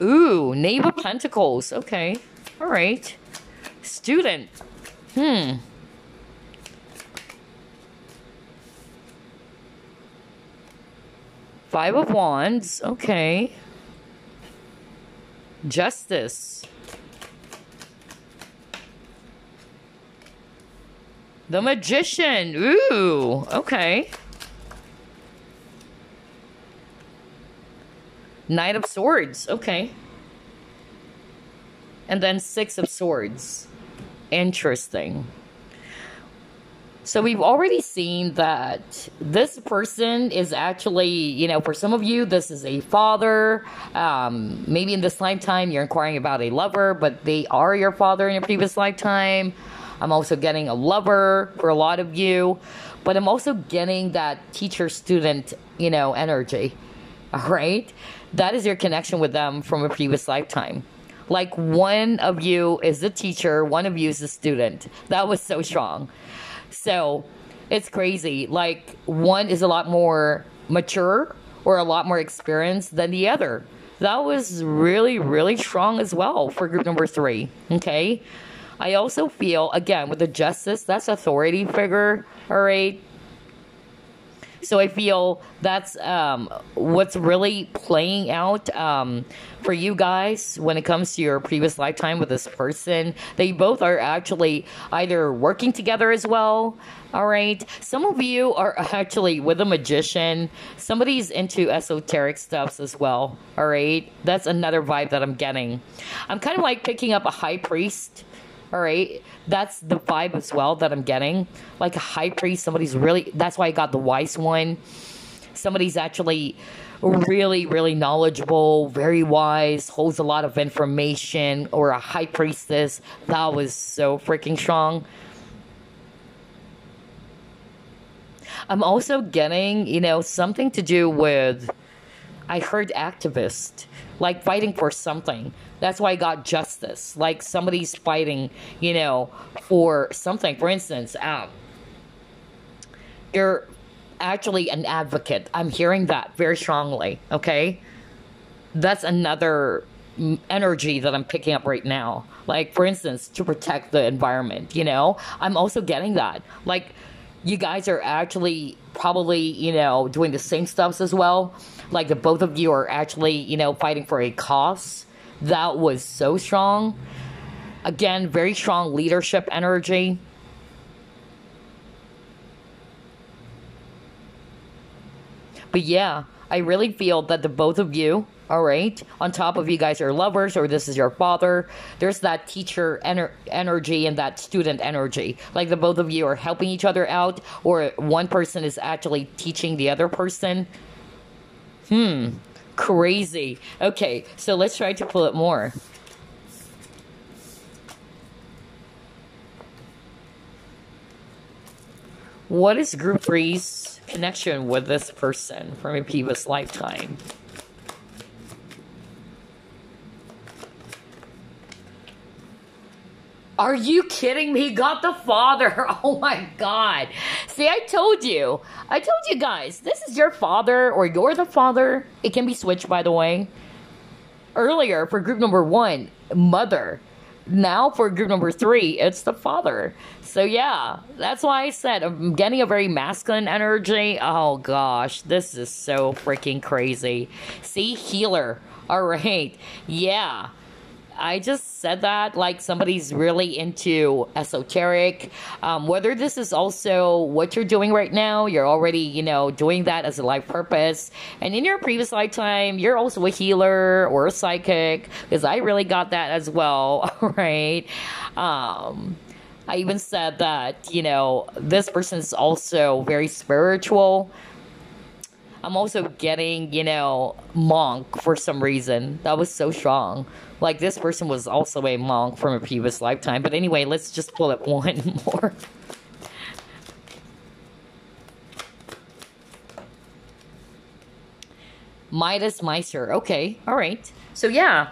Ooh, Knave of Pentacles. Okay. All right. Student. Hmm. Five of Wands. Okay. Justice. The Magician. Ooh, okay. Knight of Swords. Okay. And then Six of Swords. Interesting. So we've already seen that this person is actually, you know, for some of you, this is a father. Um, maybe in this lifetime, you're inquiring about a lover, but they are your father in your previous lifetime. I'm also getting a lover for a lot of you, but I'm also getting that teacher student, you know, energy. All right. That is your connection with them from a previous lifetime. Like one of you is the teacher, one of you is the student. That was so strong. So it's crazy. Like one is a lot more mature or a lot more experienced than the other. That was really, really strong as well for group number three. Okay. I also feel, again, with the justice, that's authority figure. All right. So I feel that's um, what's really playing out um, for you guys when it comes to your previous lifetime with this person. They both are actually either working together as well. All right. Some of you are actually with a magician. Somebody's into esoteric stuffs as well. All right. That's another vibe that I'm getting. I'm kind of like picking up a high priest all right. That's the vibe as well that I'm getting. Like a high priest, somebody's really, that's why I got the wise one. Somebody's actually really, really knowledgeable, very wise, holds a lot of information, or a high priestess. That was so freaking strong. I'm also getting, you know, something to do with, I heard activists like fighting for something. That's why I got justice. Like somebody's fighting, you know, for something. For instance, um, you're actually an advocate. I'm hearing that very strongly. Okay, that's another energy that I'm picking up right now. Like, for instance, to protect the environment. You know, I'm also getting that. Like, you guys are actually probably, you know, doing the same stuffs as well. Like, the both of you are actually, you know, fighting for a cause that was so strong. Again, very strong leadership energy. But yeah, I really feel that the both of you, all right, on top of you guys are lovers or this is your father, there's that teacher ener- energy and that student energy. Like the both of you are helping each other out or one person is actually teaching the other person. Hmm. Crazy. Okay, so let's try to pull it more. What is group three's connection with this person from a previous lifetime? Are you kidding me? Got the father. Oh my god. See, I told you. I told you guys. This is your father or you're the father. It can be switched, by the way. Earlier, for group number one, mother. Now, for group number three, it's the father. So, yeah, that's why I said I'm getting a very masculine energy. Oh gosh, this is so freaking crazy. See, healer. All right. Yeah. I just said that like somebody's really into esoteric. Um, whether this is also what you're doing right now, you're already, you know, doing that as a life purpose. And in your previous lifetime, you're also a healer or a psychic, because I really got that as well, right? Um, I even said that, you know, this person is also very spiritual. I'm also getting, you know, monk for some reason. That was so strong. Like this person was also a monk from a previous lifetime. But anyway, let's just pull up one more. Midas Miser. Okay, all right. So yeah,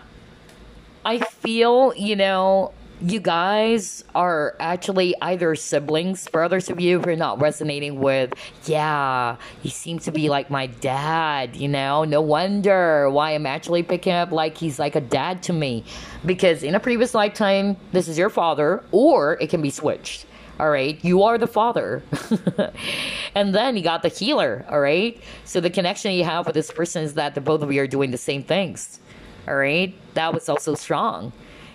I feel, you know, you guys are actually either siblings. For others of you who are not resonating with, yeah, he seems to be like my dad, you know? No wonder why I'm actually picking up like he's like a dad to me. Because in a previous lifetime, this is your father, or it can be switched. All right, you are the father. and then you got the healer, all right? So the connection you have with this person is that the both of you are doing the same things. All right? That was also strong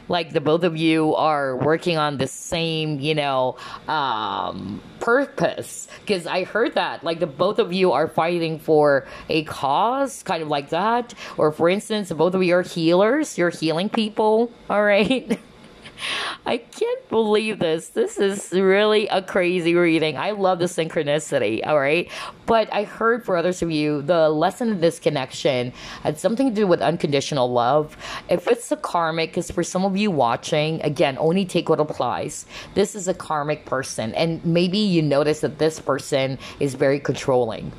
like the both of you are working on the same, you know, um, purpose. Because I heard that, like the both of you are fighting for a cause, kind of like that. Or for instance, both of you are healers. You're healing people. All right. I can't believe this. This is really a crazy reading. I love the synchronicity, all right? But I heard for others of you, the lesson of this connection had something to do with unconditional love. If it's a karmic, because for some of you watching, again, only take what applies. This is a karmic person, and maybe you notice that this person is very controlling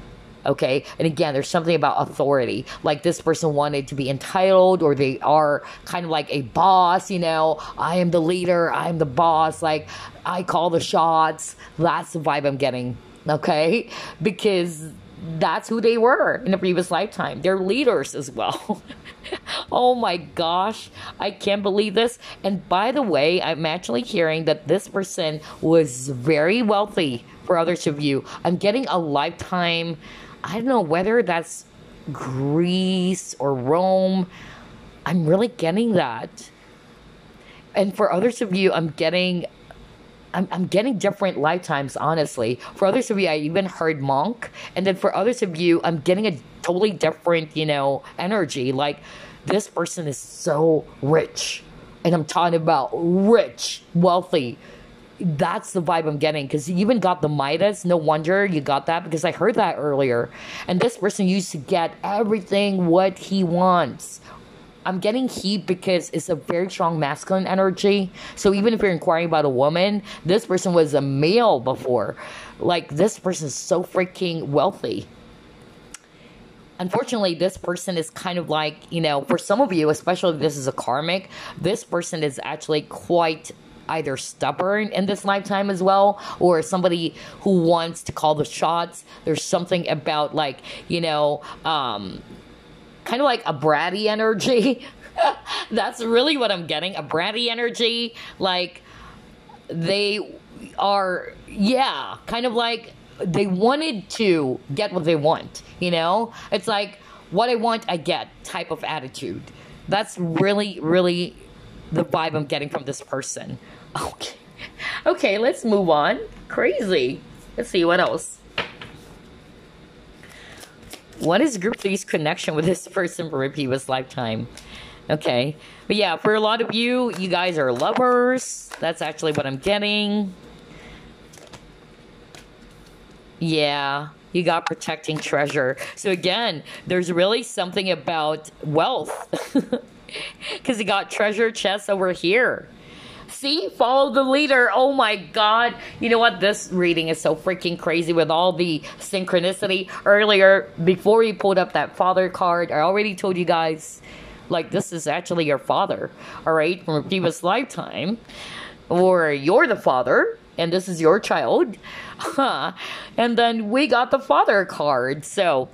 okay and again there's something about authority like this person wanted to be entitled or they are kind of like a boss you know i am the leader i'm the boss like i call the shots that's the vibe i'm getting okay because that's who they were in a previous lifetime. They're leaders as well. oh my gosh, I can't believe this. And by the way, I'm actually hearing that this person was very wealthy for others of you. I'm getting a lifetime, I don't know whether that's Greece or Rome. I'm really getting that. And for others of you, I'm getting I'm, I'm getting different lifetimes, honestly. For others of you, I even heard monk. And then for others of you, I'm getting a totally different, you know, energy. Like, this person is so rich. And I'm talking about rich, wealthy. That's the vibe I'm getting because you even got the Midas. No wonder you got that because I heard that earlier. And this person used to get everything what he wants I'm getting heat because it's a very strong masculine energy. So even if you're inquiring about a woman, this person was a male before. Like this person is so freaking wealthy. Unfortunately, this person is kind of like, you know, for some of you, especially if this is a karmic, this person is actually quite either stubborn in this lifetime as well or somebody who wants to call the shots there's something about like you know um kind of like a bratty energy. That's really what I'm getting a bratty energy. Like they are, yeah, kind of like they wanted to get what they want, you know? It's like what I want, I get type of attitude. That's really, really the vibe I'm getting from this person. Okay. Okay, let's move on. Crazy. Let's see what else. What is Group 3's connection with this person for a previous lifetime? Okay. But yeah, for a lot of you, you guys are lovers. That's actually what I'm getting. Yeah, you got protecting treasure. So again, there's really something about wealth. Because you got treasure chests over here. See, follow the leader. Oh my God. You know what? This reading is so freaking crazy with all the synchronicity. Earlier, before we pulled up that father card, I already told you guys, like, this is actually your father, all right, from a previous lifetime. Or you're the father, and this is your child. and then we got the father card. So,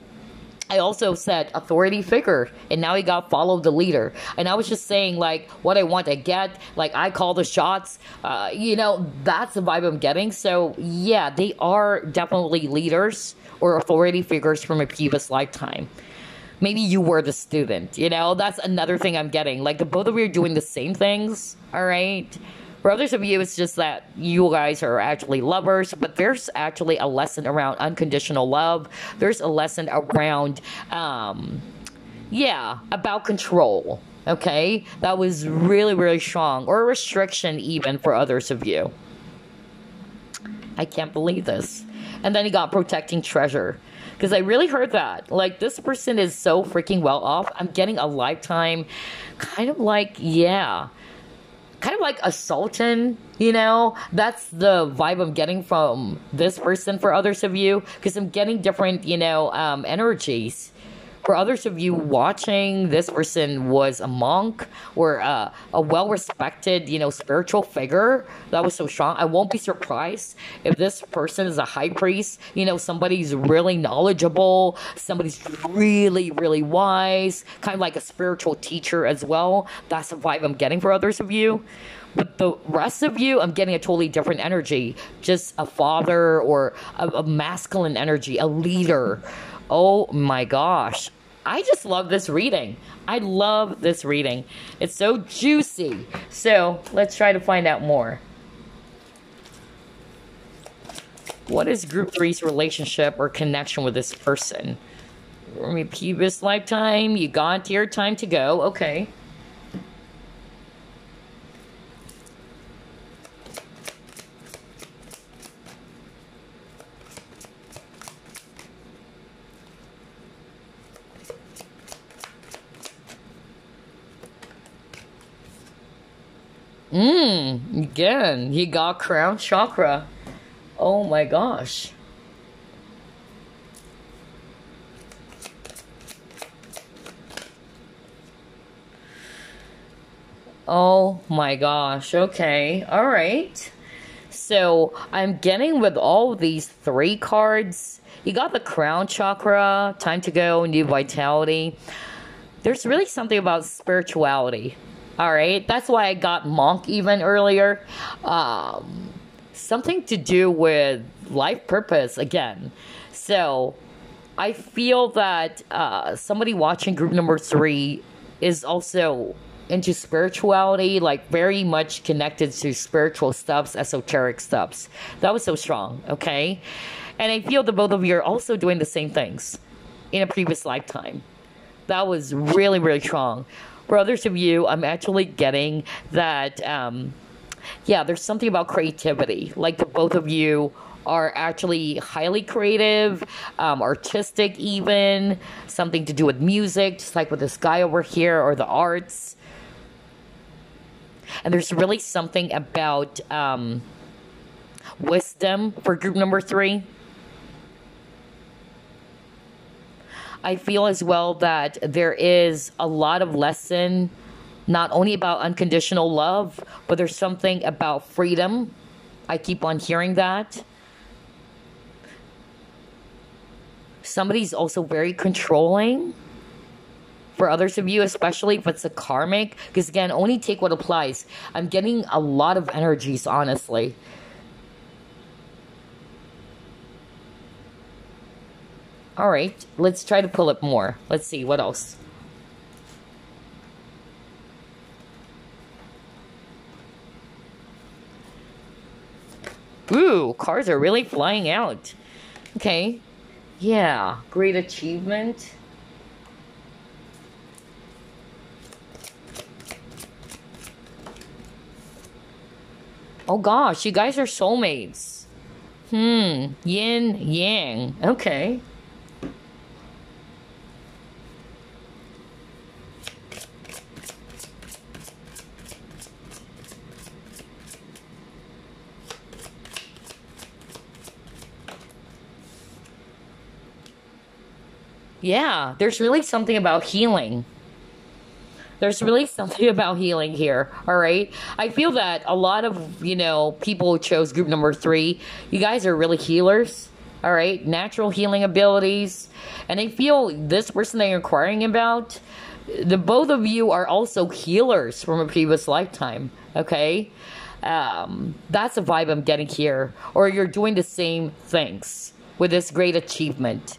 I also said authority figure, and now he got follow the leader. And I was just saying, like, what I want to get, like, I call the shots. Uh, you know, that's the vibe I'm getting. So, yeah, they are definitely leaders or authority figures from a previous lifetime. Maybe you were the student, you know, that's another thing I'm getting. Like, the both of you are doing the same things, all right? For others of you, it's just that you guys are actually lovers, but there's actually a lesson around unconditional love. There's a lesson around, um, yeah, about control. Okay, that was really, really strong, or restriction even for others of you. I can't believe this. And then he got protecting treasure because I really heard that. Like, this person is so freaking well off. I'm getting a lifetime, kind of like, yeah, kind of like a sultan, you know? That's the vibe I'm getting from this person for others of you because I'm getting different, you know, um, energies for others of you watching, this person was a monk or uh, a, a well respected, you know, spiritual figure that was so strong. I won't be surprised if this person is a high priest, you know, somebody's really knowledgeable, somebody's really, really wise, kind of like a spiritual teacher as well. That's the vibe I'm getting for others of you. But the rest of you, I'm getting a totally different energy. Just a father or a, a masculine energy, a leader. Oh my gosh. I just love this reading. I love this reading. It's so juicy. So let's try to find out more. What is group three's relationship or connection with this person? Repeat this lifetime. You got your time to go. Okay. Mmm, again, he got crown chakra. Oh my gosh. Oh my gosh. Okay. All right. So I'm getting with all these three cards, you got the crown chakra, time to go, new vitality. There's really something about spirituality. All right, that's why I got monk even earlier. Um, something to do with life purpose again. So I feel that uh, somebody watching group number three is also into spirituality, like very much connected to spiritual stuffs, esoteric stuffs. That was so strong, okay? And I feel that both of you are also doing the same things in a previous lifetime. That was really, really strong. For others of you, I'm actually getting that, um, yeah, there's something about creativity. Like the both of you are actually highly creative, um, artistic, even something to do with music, just like with this guy over here, or the arts. And there's really something about um, wisdom for group number three. I feel as well that there is a lot of lesson, not only about unconditional love, but there's something about freedom. I keep on hearing that. Somebody's also very controlling for others of you, especially if it's a karmic, because again, only take what applies. I'm getting a lot of energies, honestly. All right, let's try to pull it more. Let's see, what else? Ooh, cars are really flying out. Okay. Yeah, great achievement. Oh gosh, you guys are soulmates. Hmm, yin, yang. Okay. Yeah, there's really something about healing. There's really something about healing here, all right? I feel that a lot of, you know, people who chose group number three, you guys are really healers, all right? Natural healing abilities. And I feel this person that you're inquiring about, the both of you are also healers from a previous lifetime, okay? Um, that's the vibe I'm getting here. Or you're doing the same things with this great achievement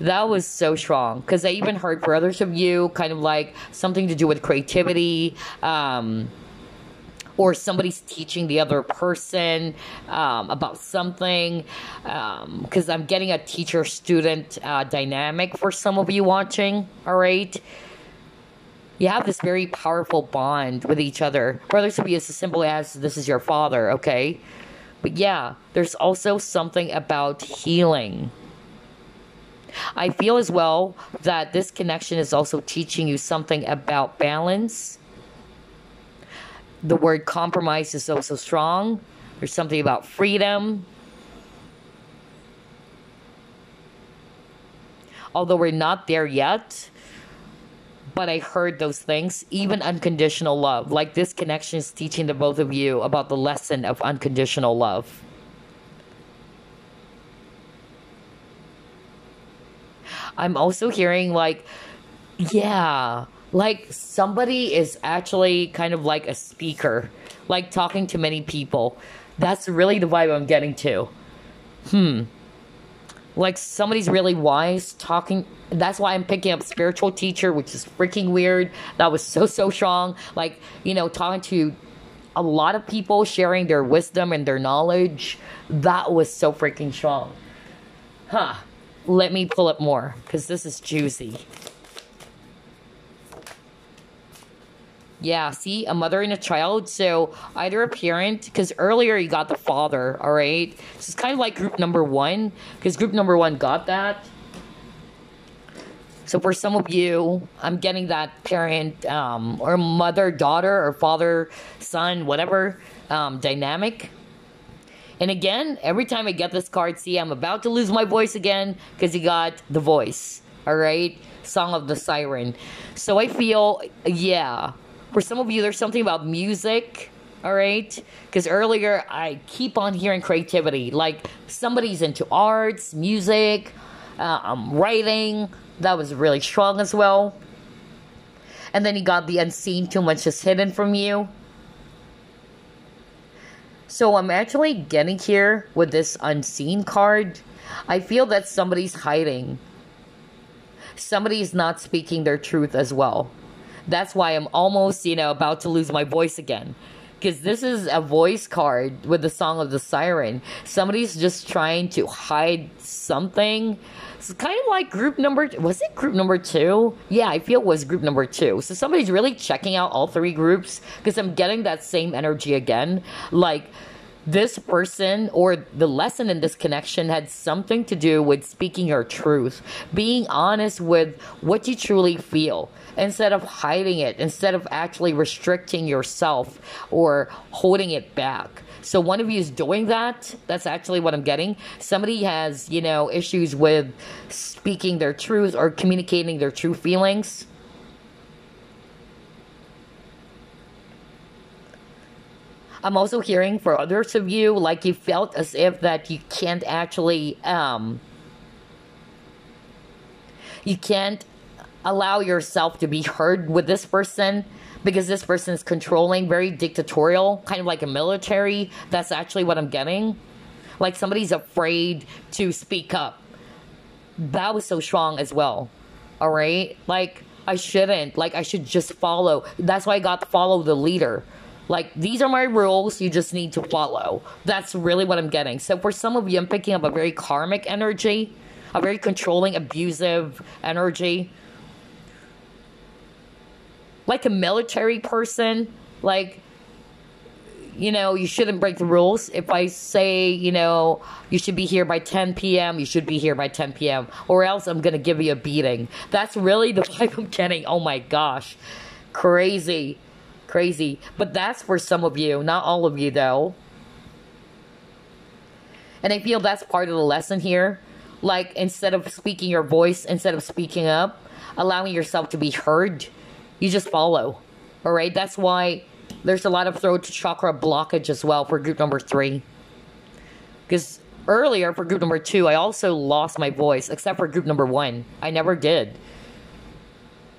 that was so strong because I even heard for others of you kind of like something to do with creativity. Um, or somebody's teaching the other person um, about something because um, i'm getting a teacher student uh, dynamic for some of you watching all right? You have this very powerful bond with each other. For others of you it's as simple as this is your father okay? But yeah there's also something about healing I feel as well that this connection is also teaching you something about balance. The word compromise is also strong. There's something about freedom. Although we're not there yet, but I heard those things, even unconditional love. Like this connection is teaching the both of you about the lesson of unconditional love. I'm also hearing like, yeah, like somebody is actually kind of like a speaker, like talking to many people. That's really the vibe I'm getting to. Hmm. Like somebody's really wise talking. That's why I'm picking up spiritual teacher, which is freaking weird. That was so, so strong. Like, you know, talking to a lot of people sharing their wisdom and their knowledge. That was so freaking strong. Huh. Let me pull up more because this is juicy. Yeah, see, a mother and a child. So either a parent, because earlier you got the father, all right? This is kind of like group number one, because group number one got that. So for some of you, I'm getting that parent um, or mother, daughter, or father, son, whatever um, dynamic. And again, every time I get this card, see, I'm about to lose my voice again because he got the voice. All right? Song of the Siren. So I feel, yeah, for some of you, there's something about music All right, because earlier I keep on hearing creativity, like somebody's into arts, music, uh, um, writing. That was really strong as well. And then he got the unseen, too much is hidden from you. So I'm actually getting here with this unseen card. I feel that somebody's hiding. Somebody's not speaking their truth as well. That's why I'm almost, you know, about to lose my voice again. Because this is a voice card with the Song of the Siren. Somebody's just trying to hide something. It's kind of like group number. Was it group number two? Yeah, I feel it was group number two. So somebody's really checking out all three groups because I'm getting that same energy again. Like this person or the lesson in this connection had something to do with speaking your truth, being honest with what you truly feel instead of hiding it, instead of actually restricting yourself or holding it back. So one of you is doing that. That's actually what I'm getting. Somebody has, you know, issues with speaking their truth or communicating their true feelings. I'm also hearing for others of you, like you felt as if that you can't actually, um, you can't allow yourself to be heard with this person because this person is controlling, very dictatorial, kind of like a military. That's actually what I'm getting. Like somebody's afraid to speak up. That was so strong as well. All right? Like, I shouldn't. Like, I should just follow. That's why I got to follow the leader. Like, these are my rules, you just need to follow. That's really what I'm getting. So, for some of you, I'm picking up a very karmic energy, a very controlling, abusive energy like a military person, like you know, you shouldn't break the rules. If I say, you know, you should be here by 10 p.m., you should be here by 10 p.m., or else I'm going to give you a beating. That's really the vibe I'm getting. Oh my gosh. Crazy. Crazy. But that's for some of you, not all of you, though. And I feel that's part of the lesson here. Like, instead of speaking your voice, instead of speaking up, allowing yourself to be heard you just follow. All right, that's why there's a lot of throat chakra blockage as well for group number three. Because earlier for group number two, I also lost my voice, except for group number one. I never did.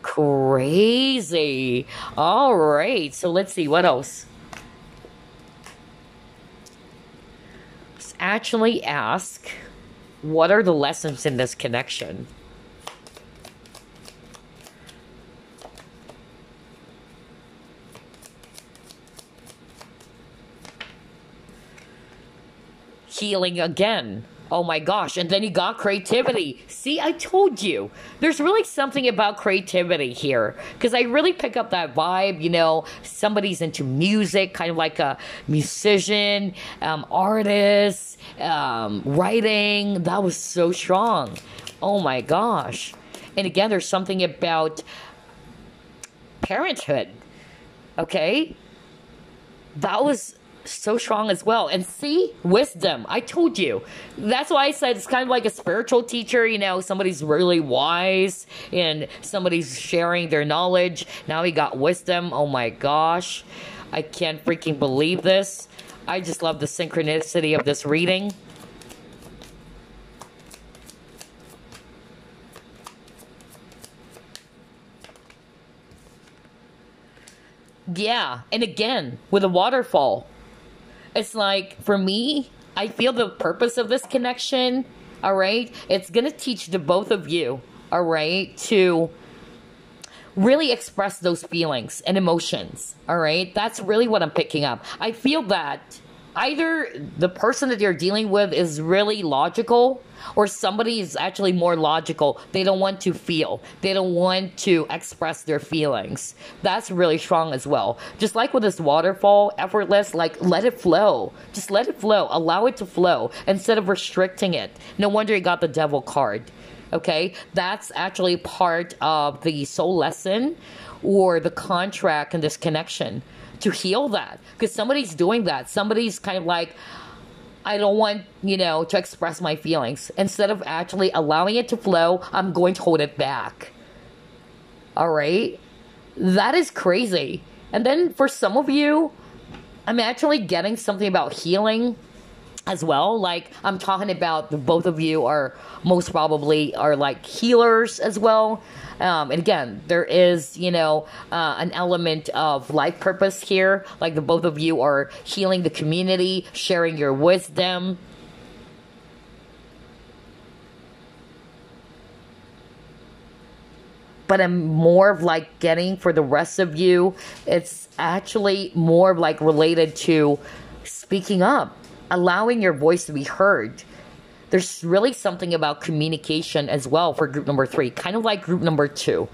Crazy. All right, so let's see what else. Let's actually ask what are the lessons in this connection? Healing again. Oh my gosh. And then you got creativity. See, I told you. There's really something about creativity here. Because I really pick up that vibe. You know, somebody's into music, kind of like a musician, um, artist, um, writing. That was so strong. Oh my gosh. And again, there's something about parenthood. Okay? That was so strong as well. And see, wisdom. I told you. That's why I said it's kind of like a spiritual teacher. You know, somebody's really wise and somebody's sharing their knowledge. Now he got wisdom. Oh my gosh. I can't freaking believe this. I just love the synchronicity of this reading. Yeah, and again, with a waterfall. It's like, for me, I feel the purpose of this connection, all right? It's going to teach the both of you, all right, to really express those feelings and emotions, all right? That's really what I'm picking up. I feel that either the person that you're dealing with is really logical or somebody is actually more logical. They don't want to feel. They don't want to express their feelings. That's really strong as well. Just like with this waterfall, effortless, like let it flow. Just let it flow. Allow it to flow instead of restricting it. No wonder you got the devil card. Okay? That's actually part of the soul lesson or the contract in this connection to heal that because somebody's doing that. Somebody's kind of like, I don't want, you know, to express my feelings. Instead of actually allowing it to flow, I'm going to hold it back. All right? That is crazy. And then for some of you, I'm actually getting something about healing as well. Like I'm talking about the both of you are most probably are like healers as well. Um, and again, there is you know uh, an element of life purpose here. Like the both of you are healing the community, sharing your wisdom. But I'm more of like getting for the rest of you. It's actually more of like related to speaking up allowing your voice to be heard. There's really something about communication as well for group number three, kind of like group number two.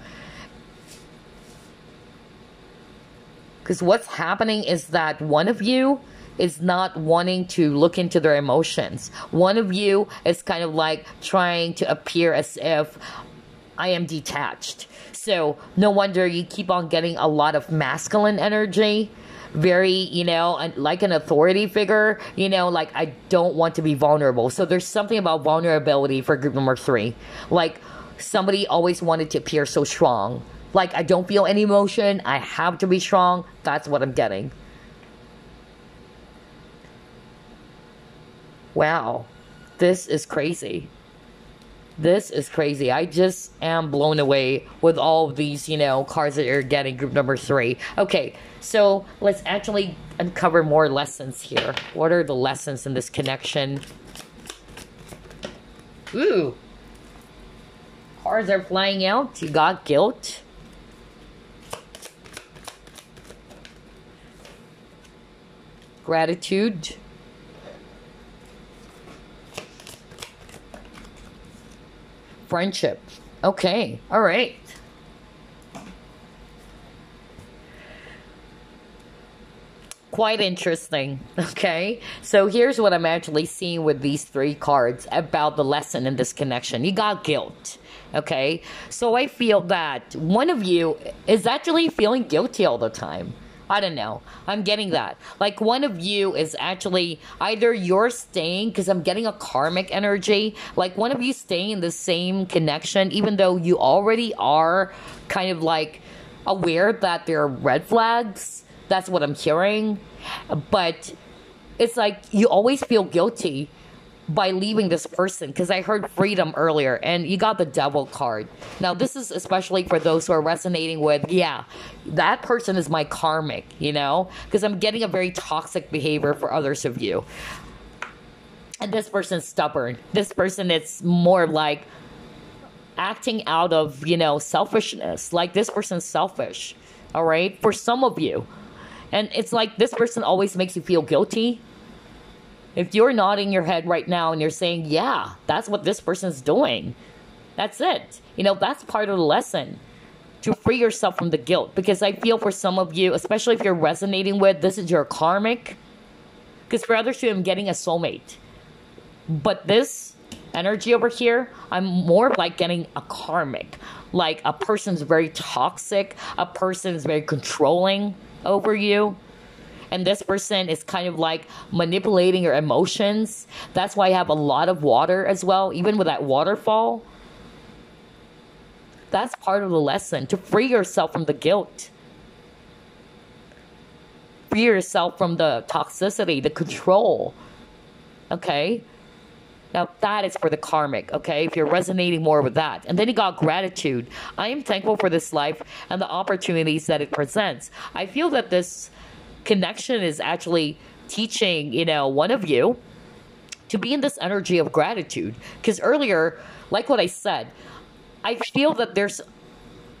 Because what's happening is that one of you is not wanting to look into their emotions. One of you is kind of like trying to appear as if I am detached. So, no wonder you keep on getting a lot of masculine energy very, you know, like an authority figure, you know, like I don't want to be vulnerable. So there's something about vulnerability for group number three. Like somebody always wanted to appear so strong. Like I don't feel any emotion, I have to be strong. That's what I'm getting. Wow, this is crazy. This is crazy. I just am blown away with all these, you know, cards that you're getting, group number three. Okay, so let's actually uncover more lessons here. What are the lessons in this connection? Ooh. Cards are flying out. You got guilt. Gratitude. Friendship. Okay, all right. Quite interesting. Okay, so here's what I'm actually seeing with these three cards about the lesson in this connection. You got guilt. Okay, so I feel that one of you is actually feeling guilty all the time. I don't know. I'm getting that. Like one of you is actually either you're staying because I'm getting a karmic energy. Like one of you staying in the same connection, even though you already are kind of like aware that there are red flags. That's what I'm hearing. But it's like you always feel guilty by leaving this person because I heard freedom earlier and you got the devil card. Now, this is especially for those who are resonating with, yeah, that person is my karmic, you know, because I'm getting a very toxic behavior for others of you. And this person's stubborn. This person is more like acting out of, you know, selfishness. Like this person's selfish, all right, for some of you. And it's like this person always makes you feel guilty if you're nodding your head right now and you're saying, yeah, that's what this person's doing, that's it. You know, that's part of the lesson to free yourself from the guilt. Because I feel for some of you, especially if you're resonating with this is your karmic, because for others, I'm getting a soulmate. But this energy over here, I'm more like getting a karmic. Like a person's very toxic, a person is very controlling over you and this person is kind of like manipulating your emotions. That's why you have a lot of water as well, even with that waterfall. That's part of the lesson to free yourself from the guilt. Free yourself from the toxicity, the control. Okay? Now that is for the karmic, okay? If you're resonating more with that. And then you got gratitude. I am thankful for this life and the opportunities that it presents. I feel that this connection is actually teaching, you know, one of you to be in this energy of gratitude. Because earlier, like what I said, I feel that there's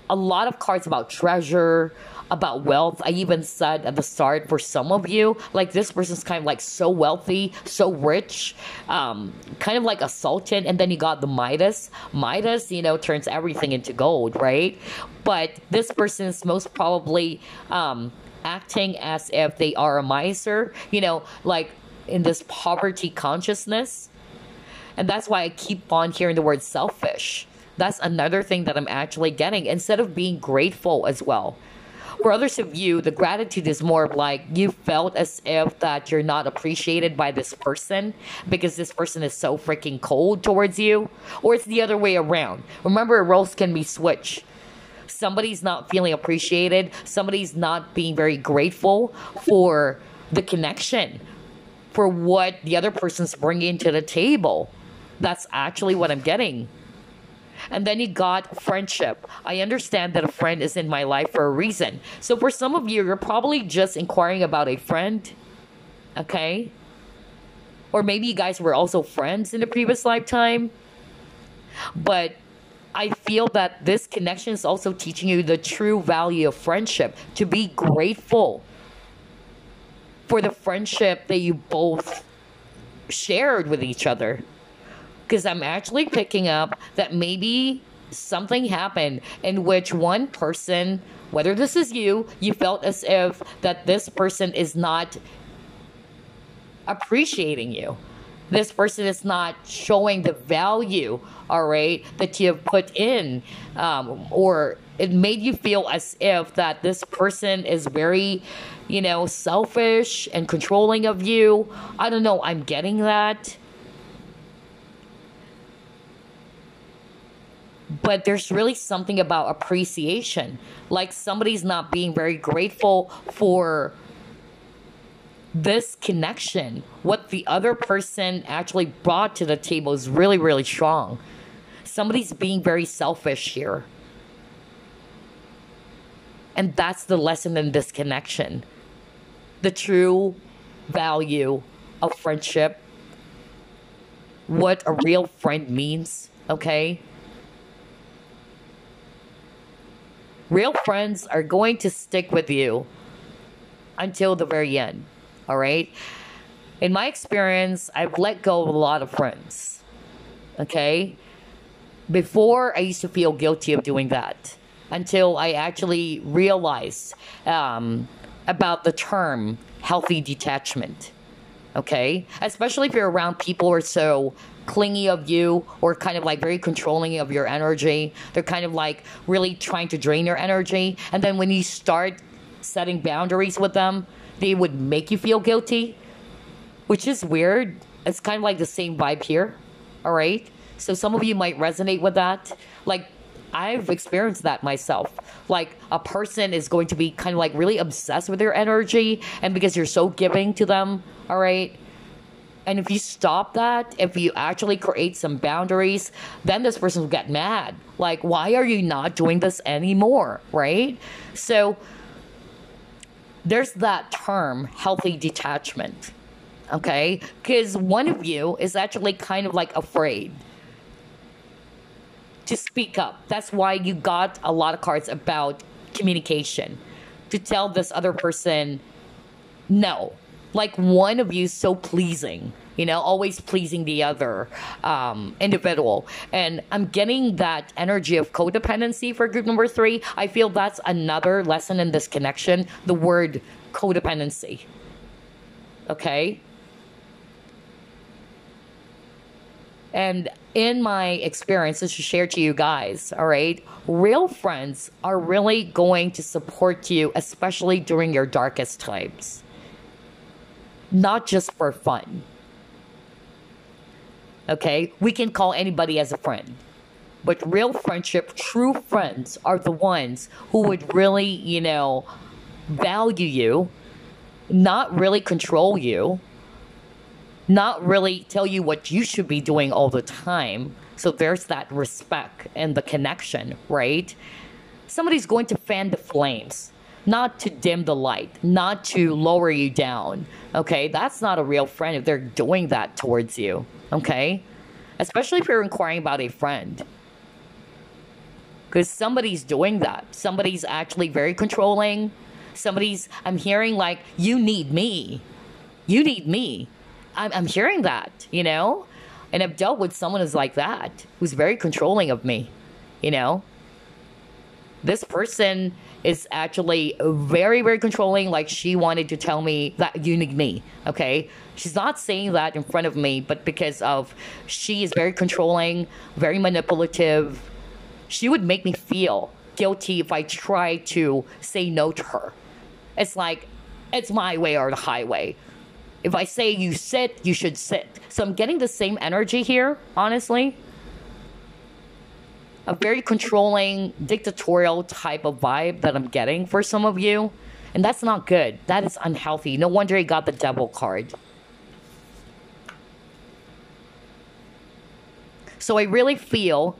a lot of cards about treasure, about wealth. I even said at the start for some of you, like this person's kind of like so wealthy, so rich, um, kind of like a sultan. And then you got the Midas. Midas, you know, turns everything into gold, right? But this person is most probably um, acting as if they are a miser, you know, like in this poverty consciousness. And that's why I keep on hearing the word selfish. That's another thing that I'm actually getting instead of being grateful as well. For others of you, the gratitude is more of like you felt as if that you're not appreciated by this person because this person is so freaking cold towards you, or it's the other way around. Remember, roles can be switched somebody's not feeling appreciated, somebody's not being very grateful for the connection for what the other person's bringing to the table. That's actually what I'm getting. And then you got friendship. I understand that a friend is in my life for a reason. So for some of you, you're probably just inquiring about a friend. Okay? Or maybe you guys were also friends in a previous lifetime. But I feel that this connection is also teaching you the true value of friendship, to be grateful for the friendship that you both shared with each other. Because I'm actually picking up that maybe something happened in which one person, whether this is you, you felt as if that this person is not appreciating you this person is not showing the value, all right, that you have put in, um, or it made you feel as if that this person is very, you know, selfish and controlling of you. I don't know. I'm getting that. But there's really something about appreciation. Like somebody's not being very grateful for this connection, what the other person actually brought to the table is really, really strong. Somebody's being very selfish here. And that's the lesson in this connection. The true value of friendship, what a real friend means, okay? Real friends are going to stick with you until the very end. All right. In my experience, I've let go of a lot of friends. Okay. Before, I used to feel guilty of doing that until I actually realized um, about the term healthy detachment. Okay. Especially if you're around people who are so clingy of you or kind of like very controlling of your energy. They're kind of like really trying to drain your energy. And then when you start setting boundaries with them, they would make you feel guilty, which is weird. It's kind of like the same vibe here. All right. So some of you might resonate with that. Like, I've experienced that myself. Like, a person is going to be kind of like really obsessed with your energy, and because you're so giving to them, all right? And if you stop that, if you actually create some boundaries, then this person will get mad. Like, why are you not doing this anymore, right? So, there's that term, healthy detachment. Okay? Because one of you is actually kind of like afraid to speak up. That's why you got a lot of cards about communication to tell this other person no. Like one of you is so pleasing you know, always pleasing the other um, individual. And I'm getting that energy of codependency for group number three. I feel that's another lesson in this connection the word codependency. Okay? And in my experiences to share to you guys, all right, real friends are really going to support you, especially during your darkest times. Not just for fun. Okay? We can call anybody as a friend. But real friendship, true friends are the ones who would really, you know, value you, not really control you, not really tell you what you should be doing all the time. So there's that respect and the connection, right? Somebody's going to fan the flames, not to dim the light, not to lower you down. Okay? That's not a real friend if they're doing that towards you. Okay? Especially if you're inquiring about a friend. Because somebody's doing that. Somebody's actually very controlling. Somebody's, I'm hearing like, you need me. You need me. I'm, I'm hearing that, you know? And I've dealt with someone who's like that, who's very controlling of me, you know? This person is actually very, very controlling. Like she wanted to tell me that you need me. Okay. She's not saying that in front of me, but because of she is very controlling, very manipulative. She would make me feel guilty if I try to say no to her. It's like, it's my way or the highway. If I say you sit, you should sit. So I'm getting the same energy here, honestly a very controlling, dictatorial type of vibe that I'm getting for some of you. And that's not good. That is unhealthy. No wonder he got the devil card. So I really feel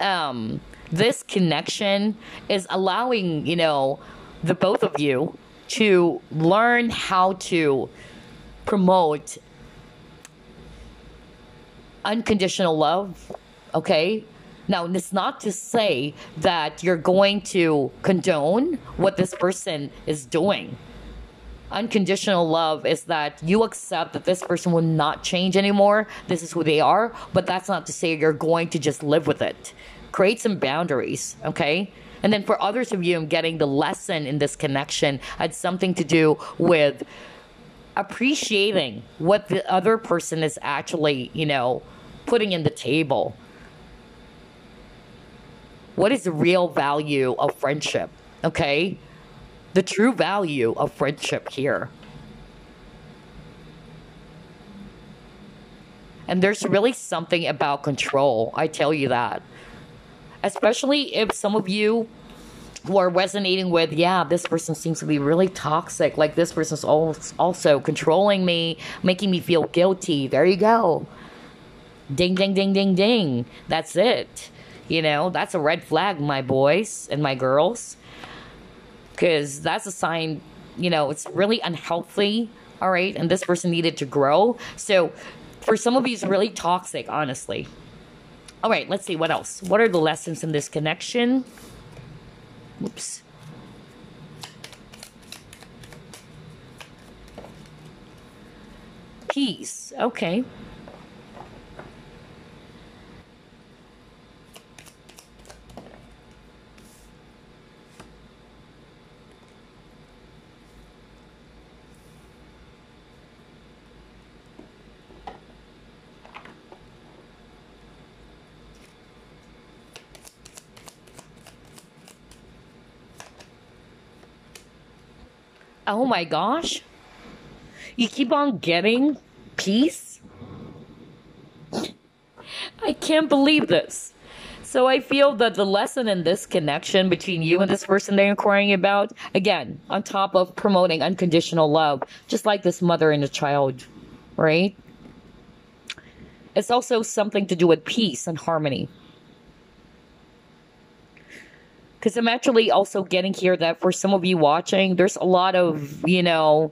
um, this connection is allowing, you know, the both of you to learn how to promote unconditional love, okay? Now, it's not to say that you're going to condone what this person is doing. Unconditional love is that you accept that this person will not change anymore. This is who they are, but that's not to say you're going to just live with it. Create some boundaries, okay? And then for others of you, I'm getting the lesson in this connection had something to do with appreciating what the other person is actually, you know, putting in the table. What is the real value of friendship? Okay? The true value of friendship here. And there's really something about control, I tell you that. Especially if some of you who are resonating with, yeah, this person seems to be really toxic. Like this person's also controlling me, making me feel guilty. There you go. Ding, ding, ding, ding, ding. That's it. You know, that's a red flag, my boys and my girls. Because that's a sign, you know, it's really unhealthy. All right. And this person needed to grow. So for some of you, it's really toxic, honestly. All right. Let's see what else. What are the lessons in this connection? Oops. Peace. Okay. Oh my gosh. You keep on getting peace? I can't believe this. So I feel that the lesson in this connection between you and this person they're inquiring about, again, on top of promoting unconditional love, just like this mother and a child, right? It's also something to do with peace and harmony. Because I'm actually also getting here that for some of you watching, there's a lot of, you know,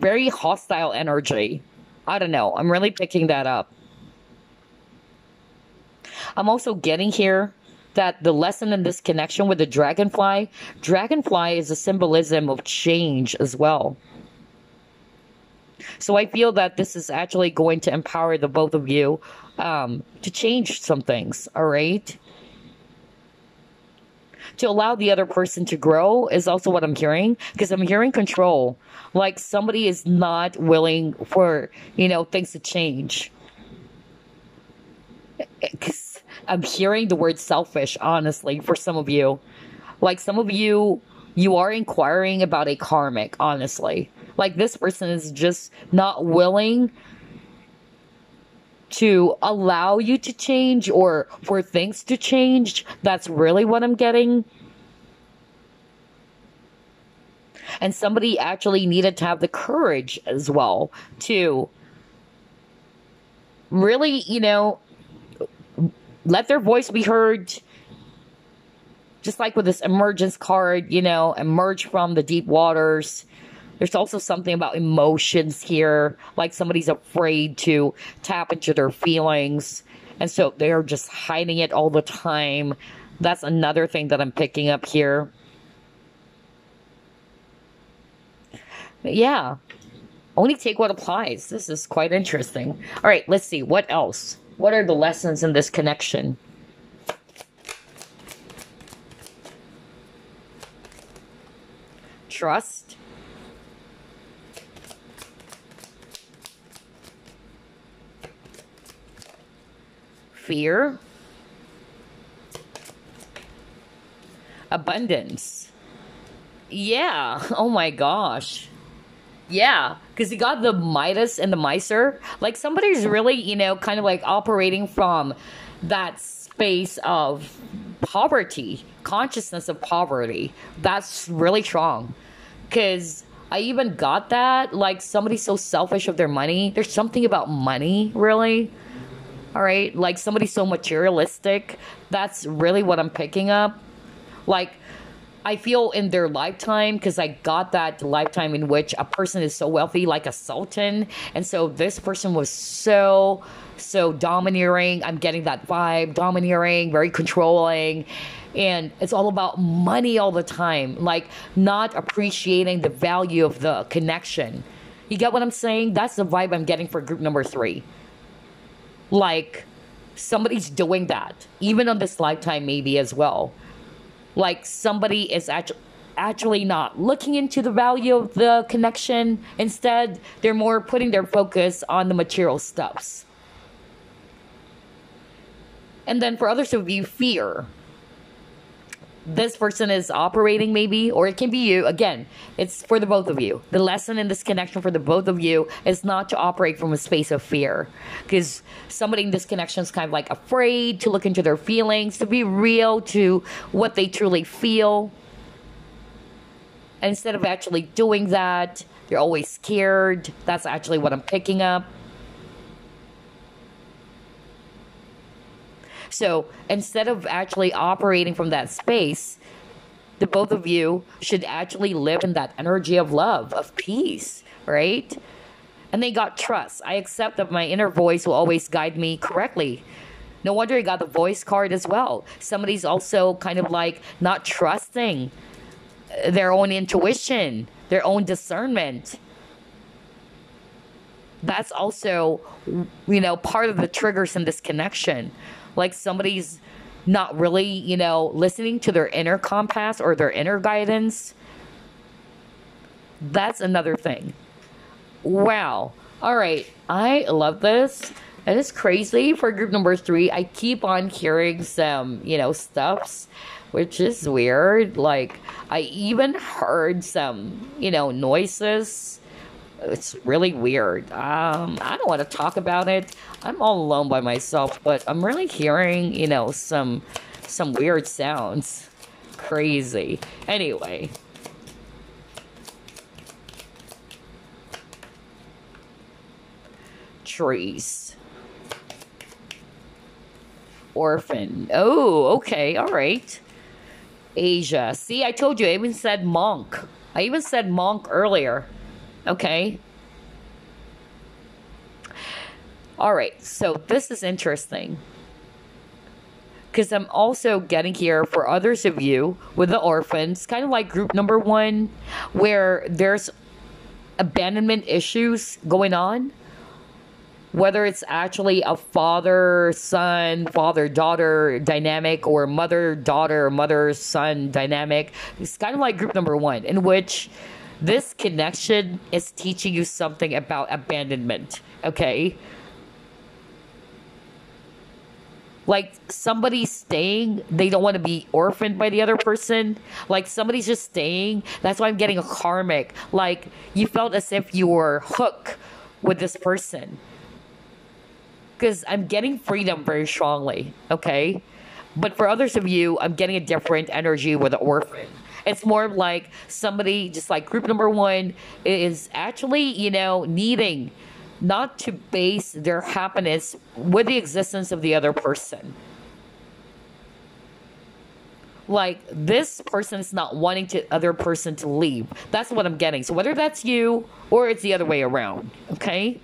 very hostile energy. I don't know. I'm really picking that up. I'm also getting here that the lesson in this connection with the dragonfly, dragonfly is a symbolism of change as well. So I feel that this is actually going to empower the both of you um, to change some things, all right? To allow the other person to grow is also what I'm hearing because I'm hearing control. Like somebody is not willing for, you know, things to change. Cause I'm hearing the word selfish, honestly, for some of you. Like some of you, you are inquiring about a karmic, honestly. Like this person is just not willing to allow you to change or for things to change. That's really what I'm getting. And somebody actually needed to have the courage as well to really, you know, let their voice be heard. Just like with this emergence card, you know, emerge from the deep waters there's also something about emotions here, like somebody's afraid to tap into their feelings, and so they're just hiding it all the time. That's another thing that I'm picking up here. Yeah, only take what applies. This is quite interesting. All right, let's see. What else? What are the lessons in this connection? Trust. Fear, abundance. Yeah. Oh my gosh. Yeah, because he got the Midas and the Miser. Like somebody's really, you know, kind of like operating from that space of poverty, consciousness of poverty. That's really strong. Because I even got that. Like somebody's so selfish of their money. There's something about money, really. All right. Like somebody so materialistic. That's really what I'm picking up. Like, I feel in their lifetime, because I got that lifetime in which a person is so wealthy, like a sultan. And so this person was so, so domineering. I'm getting that vibe domineering, very controlling. And it's all about money all the time, like not appreciating the value of the connection. You get what I'm saying? That's the vibe I'm getting for group number three. Like, somebody's doing that, even on this lifetime, maybe as well like somebody is actually actually not looking into the value of the connection. Instead, they're more putting their focus on the material stuffs. And then for others of you, fear this person is operating maybe or it can be you. Again it's for the both of you. The lesson in this connection for the both of you is not to operate from a space of fear. Because somebody in this connection is kind of like afraid to look into their feelings to be real to what they truly feel. Instead of actually doing that they're always scared. That's actually what i'm picking up So instead of actually operating from that space, the both of you should actually live in that energy of love, of peace, right? And they got trust. I accept that my inner voice will always guide me correctly. No wonder he got the voice card as well. Somebody's also kind of like not trusting their own intuition, their own discernment. That's also, you know, part of the triggers in this connection like somebody's not really, you know, listening to their inner compass or their inner guidance. That's another thing. Wow. All right. I love this. And It is crazy for group number three. I keep on hearing some, you know, stuffs, which is weird. Like, I even heard some, you know, noises it's really weird. Um, I don't want to talk about it. I'm all alone by myself, but I'm really hearing, you know, some some weird sounds. Crazy. Anyway. Trees. Orphan. Oh, okay. All right. Asia. See, I told you. I even said monk. I even said monk earlier. Okay. All right, so this is interesting. Because I'm also getting here for others of you with the orphans, kind of like group number one, where there's abandonment issues going on. Whether it's actually a father son, father daughter dynamic, or mother daughter, mother son dynamic, it's kind of like group number one, in which this connection is teaching you something about abandonment, okay? Like somebody staying, they don't want to be orphaned by the other person. Like somebody's just staying. That's why I'm getting a karmic. Like you felt as if you were hooked with this person. Because I'm getting freedom very strongly, okay? But for others of you, I'm getting a different energy with an orphan. It's more like somebody, just like group number one, is actually, you know, needing not to base their happiness with the existence of the other person. Like this person is not wanting to other person to leave. That's what I'm getting. So whether that's you or it's the other way around, okay?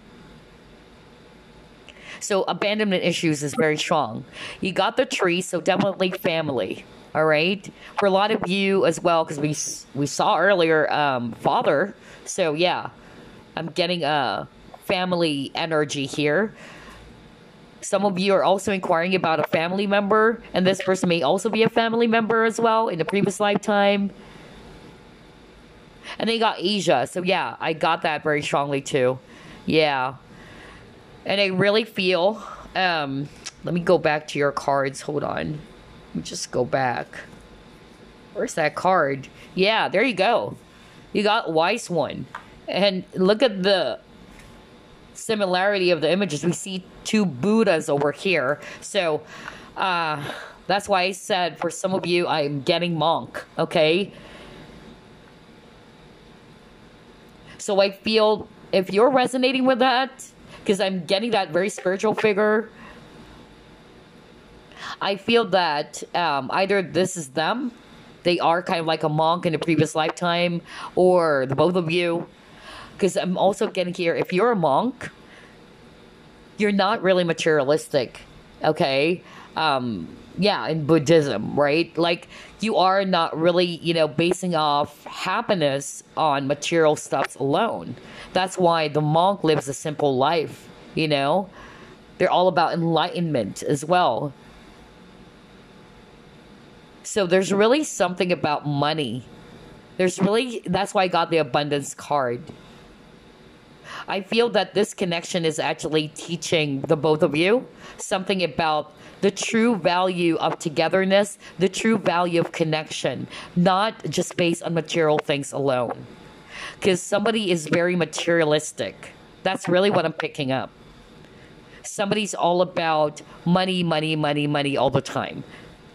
So abandonment issues is very strong. You got the tree, so definitely family. All right. For a lot of you as well, because we we saw earlier, um, father. So yeah, I'm getting a family energy here. Some of you are also inquiring about a family member, and this person may also be a family member as well in the previous lifetime. And they got Asia, so yeah, I got that very strongly too. Yeah. And I really feel, um, let me go back to your cards. Hold on just go back. Where's that card? Yeah, there you go. You got Wise One. And look at the similarity of the images. We see two Buddhas over here. So, uh, That's why I said for some of you, I'm getting monk, okay? So I feel if you're resonating with that, because I'm getting that very spiritual figure, I feel that um, either this is them, they are kind of like a monk in a previous lifetime, or the both of you. Because I'm also getting here, if you're a monk, you're not really materialistic, okay? Um, yeah, in Buddhism, right? Like you are not really, you know, basing off happiness on material stuff alone. That's why the monk lives a simple life, you know? They're all about enlightenment as well. So there's really something about money. There's really that's why I got the abundance card. I feel that this connection is actually teaching the both of you something about the true value of togetherness, the true value of connection, not just based on material things alone. Because somebody is very materialistic. That's really what I'm picking up. Somebody's all about money, money, money, money all the time,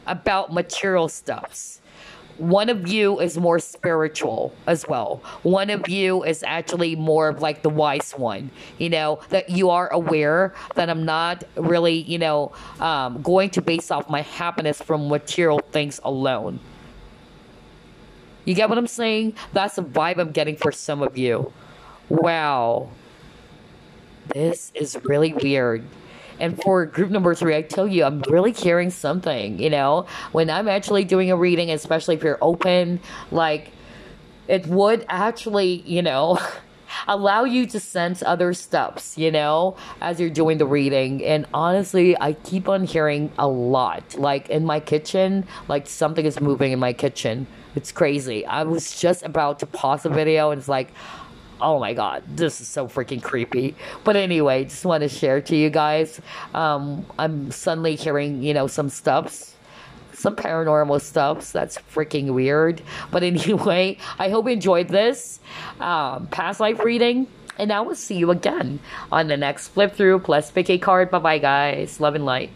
about material stuffs one of you is more spiritual as well. One of you is actually more of like the wise one, you know, that you are aware that I'm not really, you know, um, going to base off my happiness from material things alone. You get what I'm saying? That's the vibe I'm getting for some of you. Wow. This is really weird. And for group number three, I tell you, I'm really carrying something, you know, when I'm actually doing a reading, especially if you're open, like it would actually, you know, allow you to sense other steps, you know, as you're doing the reading. And honestly, I keep on hearing a lot. Like in my kitchen, like something is moving in my kitchen. It's crazy. I was just about to pause the video and it's like, oh my god, this is so freaking creepy. But anyway, just want to share to you guys. Um, I'm suddenly hearing, you know, some stuffs some paranormal stuff. So that's freaking weird. But anyway, I hope you enjoyed this um, past life reading. And I will see you again on the next flip through plus pick a card. Bye bye, guys. Love and light.